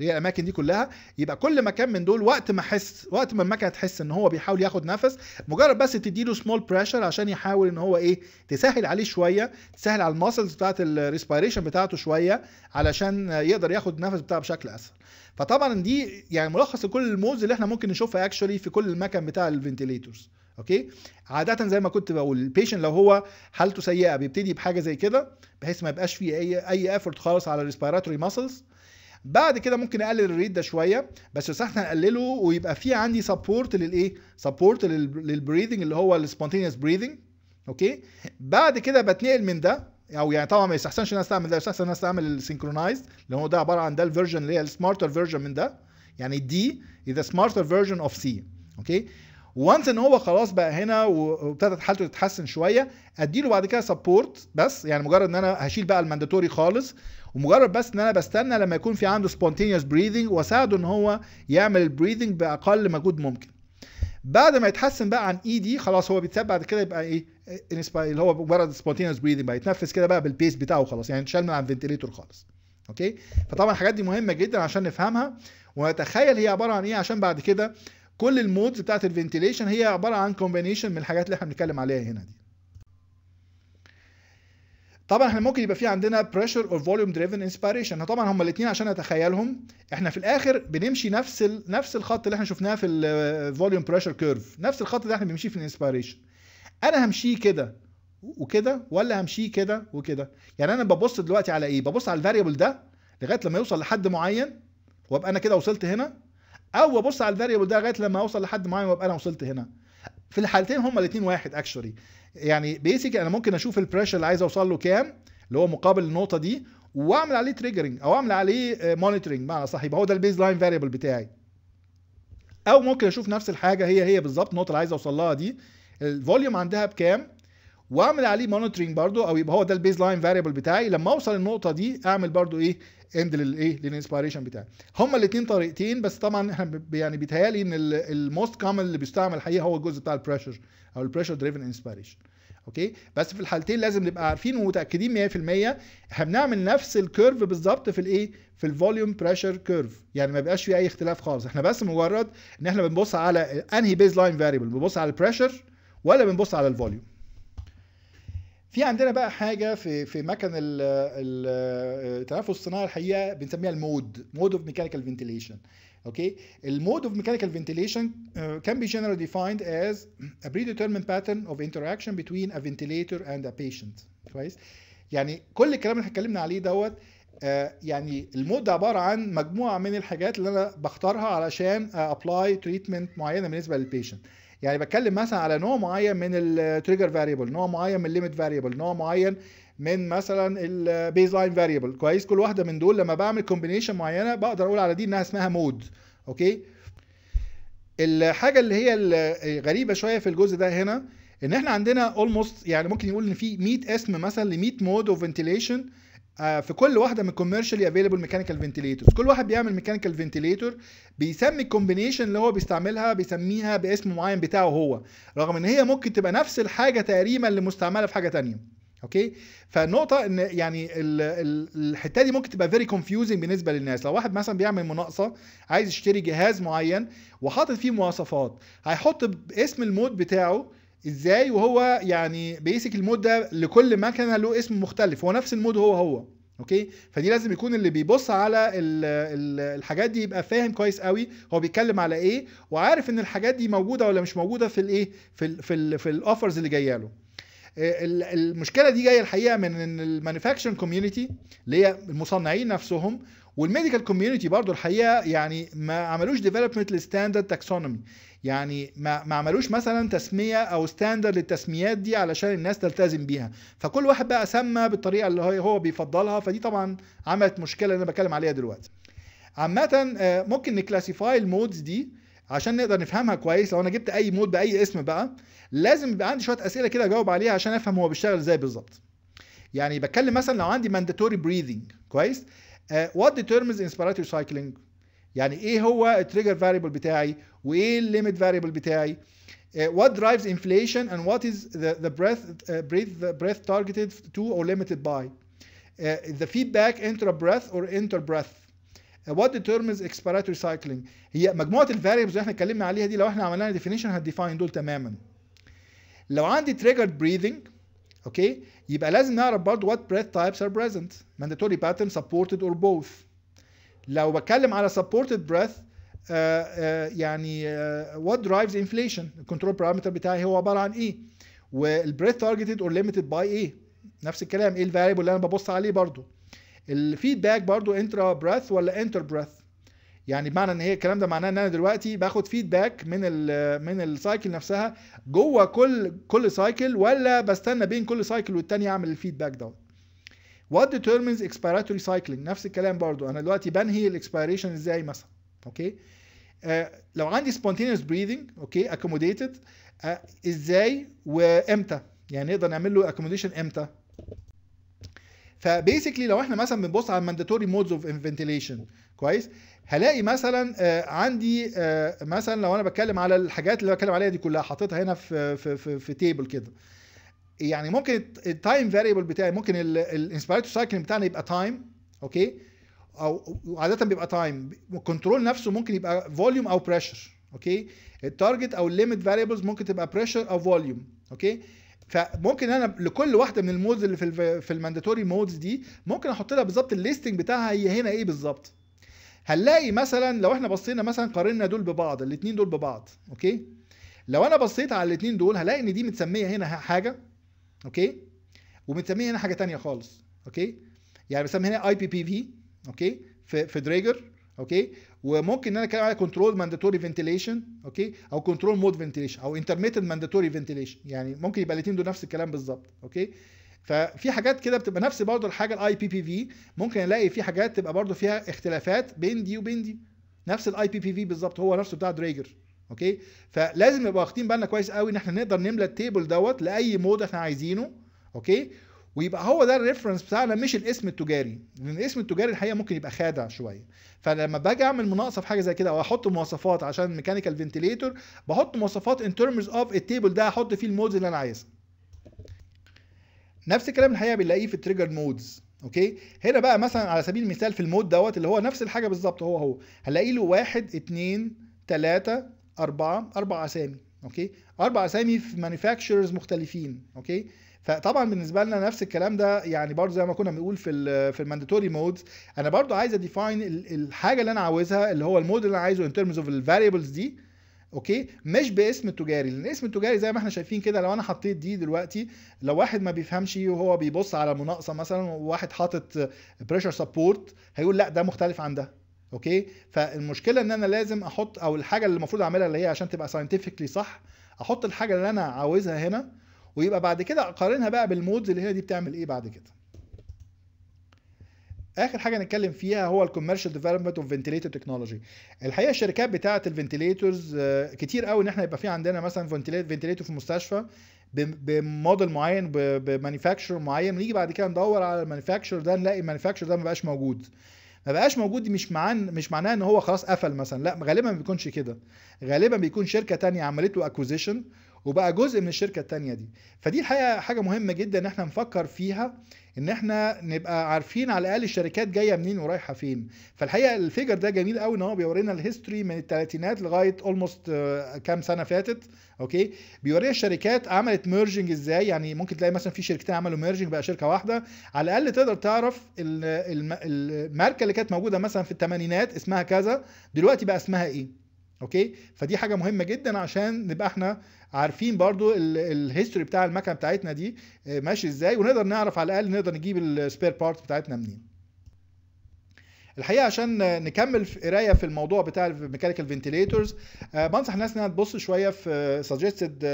هي الأماكن دي كلها يبقى كل مكان من دول وقت ما احس وقت ما المكنة تحس إن هو بيحاول ياخد نفس مجرد بس تديله small pressure عشان يحاول إن هو إيه تسهل عليه شوية تسهل على ال muscles بتاعت ال respiration بتاعته شوية علشان يقدر ياخد النفس بتاعه بشكل أسهل. فطبعا دي يعني ملخص لكل ال modes اللي إحنا ممكن نشوفها actually في كل المكن بتاع ال ventilators okay؟ عاده زي ما كنت بقول ال patient لو هو حالته سيئة بيبتدي بحاجة زي كده بحيث ما يبقاش فيه أي أي effort خالص على ال respiratory muscles بعد كده ممكن أقلل ال rate ده شوية بس يستحسن أقلله ويبقى في عندي support للإيه؟ support لل breathing اللي هو ال spontaneous breathing okay؟ بعد كده بتنقل من ده أو يعني طبعا ما يستحسنش إن أنا أستعمل ده يستحسن إن أنا أستعمل ال synchronized اللي هو ده عبارة عن ده ال version اللي هي ال smarter version من ده يعني دي is a smarter version of C okay؟ once إن هو خلاص بقى هنا وابتدت حالته تتحسن شوية أديله بعد كده support بس يعني مجرد إن أنا هشيل بقى ال mandatory خالص ومجرد بس إن أنا بستنى لما يكون في عنده spontaneous breathing وأساعده إن هو يعمل ال breathing بأقل مجهود ممكن. بعد ما يتحسن بقى عن اي دي خلاص هو بيتساب بعد كده يبقى إيه؟ اللي هو مجرد spontaneous breathing بقى يتنفس كده بقى بال pace بتاعه خلاص يعني اتشال من على ال ventilator خالص. okay؟ فطبعا الحاجات دي مهمة جدا عشان نفهمها ونتخيل هي عبارة عن إيه؟ عشان بعد كده كل ال modes بتاعت ال ventilation هي عبارة عن combination من الحاجات اللي إحنا بنتكلم عليها هنا دي. طبعا إحنا ممكن يبقى في عندنا pressure or volume driven inspiration طبعا هما الاثنين عشان اتخيلهم إحنا في الآخر بنمشي نفس ال... نفس الخط اللي إحنا شفناه في ال volume pressure curve نفس الخط اللي إحنا بنمشيه في ال inspiration أنا همشيه كده وكده ولا همشيه كده وكده؟ يعني أنا ببص دلوقتي على إيه؟ ببص على ال variable ده لغاية لما يوصل لحد معين وأبقى أنا كده وصلت هنا أو ببص على ال variable ده لغاية لما أوصل لحد معين وأبقى أنا وصلت هنا. في الحالتين هما الاثنين واحد actually يعني basically أنا ممكن أشوف ال pressure اللي عايز أوصل له كام اللي هو مقابل النقطة دي وأعمل عليه triggering أو أعمل عليه monitoring معنى صح. يبقى هو ده ال baseline variable بتاعي. أو ممكن أشوف نفس الحاجة هي هي بالظبط النقطة اللي عايز أوصل لها دي. ال volume عندها بكام؟ واعمل عليه monitoring برضو أو يبقى هو ده ال baseline variable بتاعي. لما أوصل النقطه دي أعمل برضو إيه end للايه لل inspiration بتاعي. هما الاثنين طريقتين بس طبعا إحنا يعني بيتهيألي إن ال most common اللي بيستعمل الحقيقة هو الجزء بتاع ال pressure أو ال pressure driven inspiration okay؟ بس في الحالتين لازم نبقى عارفين ومتأكدين 100% إحنا بنعمل نفس ال curve بالظبط في الإيه في ال volume pressure curve يعني ما بيبقاش في أي اختلاف خالص. إحنا بس مجرد إن إحنا بنبص على أنهي baseline variable بنبص على ال pressure ولا بنبص على ال volume في عندنا بقى حاجة في في مكن التنفس الصناعي الحقيقة بنسميها ال mode mode of mechanical ventilation okay ال mode of mechanical ventilation can be generally defined as a predetermined pattern of interaction between a ventilator and a patient كويس؟ يعني كل الكلام اللي اتكلمنا عليه دوت آه، يعني ال mode ده عبارة عن مجموعة من الحاجات اللي أنا بختارها علشان apply treatment معينة بالنسبة لل patient يعني بتكلم مثلا على نوع معين من ال trigger variable نوع معين من ال limit variable نوع معين من مثلا ال baseline variable كويس؟ كل واحدة من دول لما بعمل combination معينة بقدر أقول على دي إنها اسمها mode okay؟ الحاجة اللي هي الغريبه شوية في الجزء ده هنا إن إحنا عندنا almost يعني ممكن نقول إن في 100 اسم مثلا ل 100 mode of ventilation في كل واحدة من commercially available mechanical ventilators كل واحد بيعمل mechanical ventilator بيسمي ال combination اللي هو بيستعملها بيسميها باسم معين بتاعه هو. رغم إن هي ممكن تبقى نفس الحاجة تقريبا اللي مستعمله في حاجة تانية. okay؟ فالنقطه إن يعني الحتة دي ممكن تبقى very confusing بالنسبة للناس. لو واحد مثلا بيعمل مناقصة عايز يشتري جهاز معين وحاطط فيه مواصفات هيحط باسم ال mode بتاعه إزاي؟ وهو يعني basically ال mode ده لكل مكنه له اسم مختلف. هو نفس ال mode هو هو okay؟ فدي لازم يكون اللي بيبص على ال ال الحاجات دي يبقى فاهم كويس قوي هو بيتكلم على إيه وعارف إن الحاجات دي موجودة ولا مش موجودة في الإيه في ال في ال في ال offers اللي جاية له. المشكلة دي جاية الحقيقة من إن ال manufacturing community اللي هي المصنعين نفسهم وال medical community برضو الحقيقة يعني ما عملوش development لل standard taxonomy يعني ما, ما عملوش مثلا تسمية أو standard للتسميات دي علشان الناس تلتزم بيها. فكل واحد بقى سمى بالطريقة اللي هو بيفضلها فدي طبعا عملت مشكلة اللي أنا بتكلم عليها دلوقتي. عامة ممكن ن classify ال modes دي عشان نقدر نفهمها كويس. لو أنا جبت أي mode بأي اسم بقى لازم يبقى عندي شوية أسئلة كده أجاوب عليها عشان أفهم هو بيشتغل إزاي بالظبط. يعني بتكلم مثلا لو عندي mandatory breathing كويس؟ وات determines inspiratory cycling يعني إيه هو التريجر فاريبل بتاعي؟ وايه الليميت فاريبل بتاعي uh, what drives inflation and what is the, the breath uh, breath the breath targeted to or limited by uh, the feedback intra breath or inter breath uh, what determines expiratory cycling هي مجموعه الفاريبلز اللي احنا اتكلمنا عليها دي لو احنا عملنا لها ديفينيشن هتديفاين دول تماما لو عندي triggered breathing اوكي يبقى لازم نعرف برضو what breath types are present mandatory pattern supported or both لو بتكلم على supported breath uh, uh, يعني uh, what drives inflation? ال control parameter بتاعي هو عبارة عن إيه؟ وال breath targeted or limited by إيه نفس الكلام إيه ال variable اللي أنا ببص عليه برضو؟ ال feedback برضو intra-breath ولا inter-breath يعني بمعنى إن هي الكلام ده معناه إن أنا دلوقتي باخد feedback من ال من ال cycle نفسها جوه كل كل cycle ولا بستنى بين كل cycle والتاني أعمل ال feedback دوت؟ What determines expiratory cycling نفس الكلام برضو. أنا دلوقتي بنهي ال expiration إزاي مثلا؟ okay؟ آه لو عندي spontaneous breathing okay accommodated آه إزاي وامتى يعني نقدر نعمل له accommodation إمتى؟ ف basically لو إحنا مثلا بنبص على mandatory modes of ventilation كويس؟ هلاقي مثلا آه عندي آه مثلا لو أنا بتكلم على الحاجات اللي بتكلم عليها دي كلها حاططها هنا في في في, في table كده. يعني ممكن ال time variable بتاعي ممكن ال inspiratory cycle بتاعنا يبقى time okay؟ أو عادة بيبقى time ال control نفسه ممكن يبقى volume أو pressure okay ال target أو ال limit variables ممكن تبقى pressure أو volume okay فممكن أنا لكل واحدة من ال modes اللي في في ال mandatory modes دي ممكن أحط لها بالظبط ال listing بتاعها هي هنا إيه بالظبط. هنلاقي مثلا لو إحنا بصينا مثلا قارنا دول ببعض الاثنين دول ببعض okay لو أنا بصيت على الاثنين دول هلاقي إن دي متسمية هنا حاجة okay ومتسمية هنا حاجة تانية خالص okay يعني بسمي هنا IPPV okay في في دريجر okay وممكن إن أنا أتكلم على control mandatory ventilation okay أو control mode ventilation أو intermittent mandatory ventilation يعني ممكن يبقى الاثنين دول نفس الكلام بالظبط okay ففي حاجات كده بتبقى نفس برضه الحاجة ال IPPV ممكن ألاقي في حاجات تبقى برضه فيها اختلافات بين دي وبين دي. نفس ال IPPV بالظبط هو نفسه بتاع دريجر okay فلازم نبقى واخدين بالنا كويس قوي إن إحنا نقدر نملى ال table دوت لأي mode إحنا عايزينه okay ويبقى هو ده ال reference بتاعنا مش الاسم التجاري. لأن الاسم التجاري الحقيقة ممكن يبقى خادع شوية. فلما باجي أعمل مناقصة في حاجة زي كده أو أحط مواصفات عشان mechanical ventilator بحط مواصفات in terms of ال table ده أحط فيه ال modes اللي أنا عايزها. نفس الكلام الحقيقة بنلاقيه في ال trigger modes okay؟ هنا بقى مثلا على سبيل المثال في ال mode دوت اللي هو نفس الحاجة بالظبط هو هو. هلاقي له واحد اتنين تلاتة أربعة أربع أسامي okay؟ أربع أسامي في manufacturers مختلفين okay؟ فطبعا بالنسبة لنا نفس الكلام ده يعني برضه زي ما كنا بنقول في في ال mandatory modes أنا برضه عايز أ define الحاجة اللي أنا عاوزها اللي هو ال mode اللي أنا عايزه in terms of ال variables دي okay؟ مش باسم التجاري لأن اسم التجاري زي ما إحنا شايفين كده لو أنا حطيت دي دلوقتي لو واحد ما بيفهمش وهو بيبص على مناقصه مثلا وواحد حاطط pressure support هيقول لأ ده مختلف عن ده okay؟ فالمشكلة إن أنا لازم أحط أو الحاجة اللي المفروض أعملها اللي هي عشان تبقى scientifically صح أحط الحاجة اللي أنا عاوزها هنا ويبقى بعد كده اقارنها بقى بال modes اللي هنا دي بتعمل إيه بعد كده. آخر حاجة نتكلم فيها هو ال commercial development of ventilator technology الحقيقة الشركات بتاعة ال ventilators كتير قوي إن إحنا يبقى في عندنا مثلا ventilator في المستشفى بموديل معين ب manufacturer معين ونيجي بعد كده ندور على ال manufacturer ده نلاقي ال manufacturer ده ما بقاش موجود. ما بقاش موجود دي مش معناه مش معناه إن هو خلاص قفل مثلا لا غالبا ما بيكونش كده. غالبا بيكون شركة تانية عملت له acquisition وبقى جزء من الشركة التانية دي. فدي الحقيقة حاجة مهمة جدا إن إحنا نفكر فيها إن إحنا نبقى عارفين على الأقل الشركات جاية منين ورايحة فين. فالحقيقة ال figure ده جميل قوي إن هو بيورينا ال history من الثلاثينات لغاية almost كام سنة فاتت okay؟ بيورينا الشركات عملت merging إزاي؟ يعني ممكن تلاقي مثلا في شركتين عملوا merging بقى شركة واحدة. على الأقل تقدر تعرف الماركة اللي كانت موجودة مثلا في الثمانينات اسمها كذا دلوقتي بقى اسمها إيه؟ okay؟ فدي حاجة مهمة جدا عشان نبقى إحنا عارفين برضو ال history بتاع المكنة بتاعتنا دي ماشي إزاي ونقدر نعرف على الأقل نقدر نجيب ال spare part بتاعتنا منين. الحقيقة عشان نكمل في قراية في الموضوع بتاع ال mechanical ventilators بنصح الناس إنها تبص شوية في suggested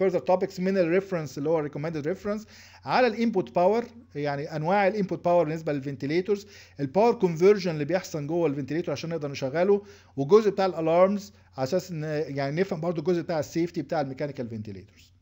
further topics من ال reference اللي هو recommended reference على ال input power يعني أنواع ال input power بالنسبة لل ventilators ال power conversion اللي بيحصل جوه ال ventilator عشان نقدر نشغله والجزء بتاع ال alarms على أساس إن يعني نفهم برضو الجزء بتاع ال safety بتاع ال mechanical ventilators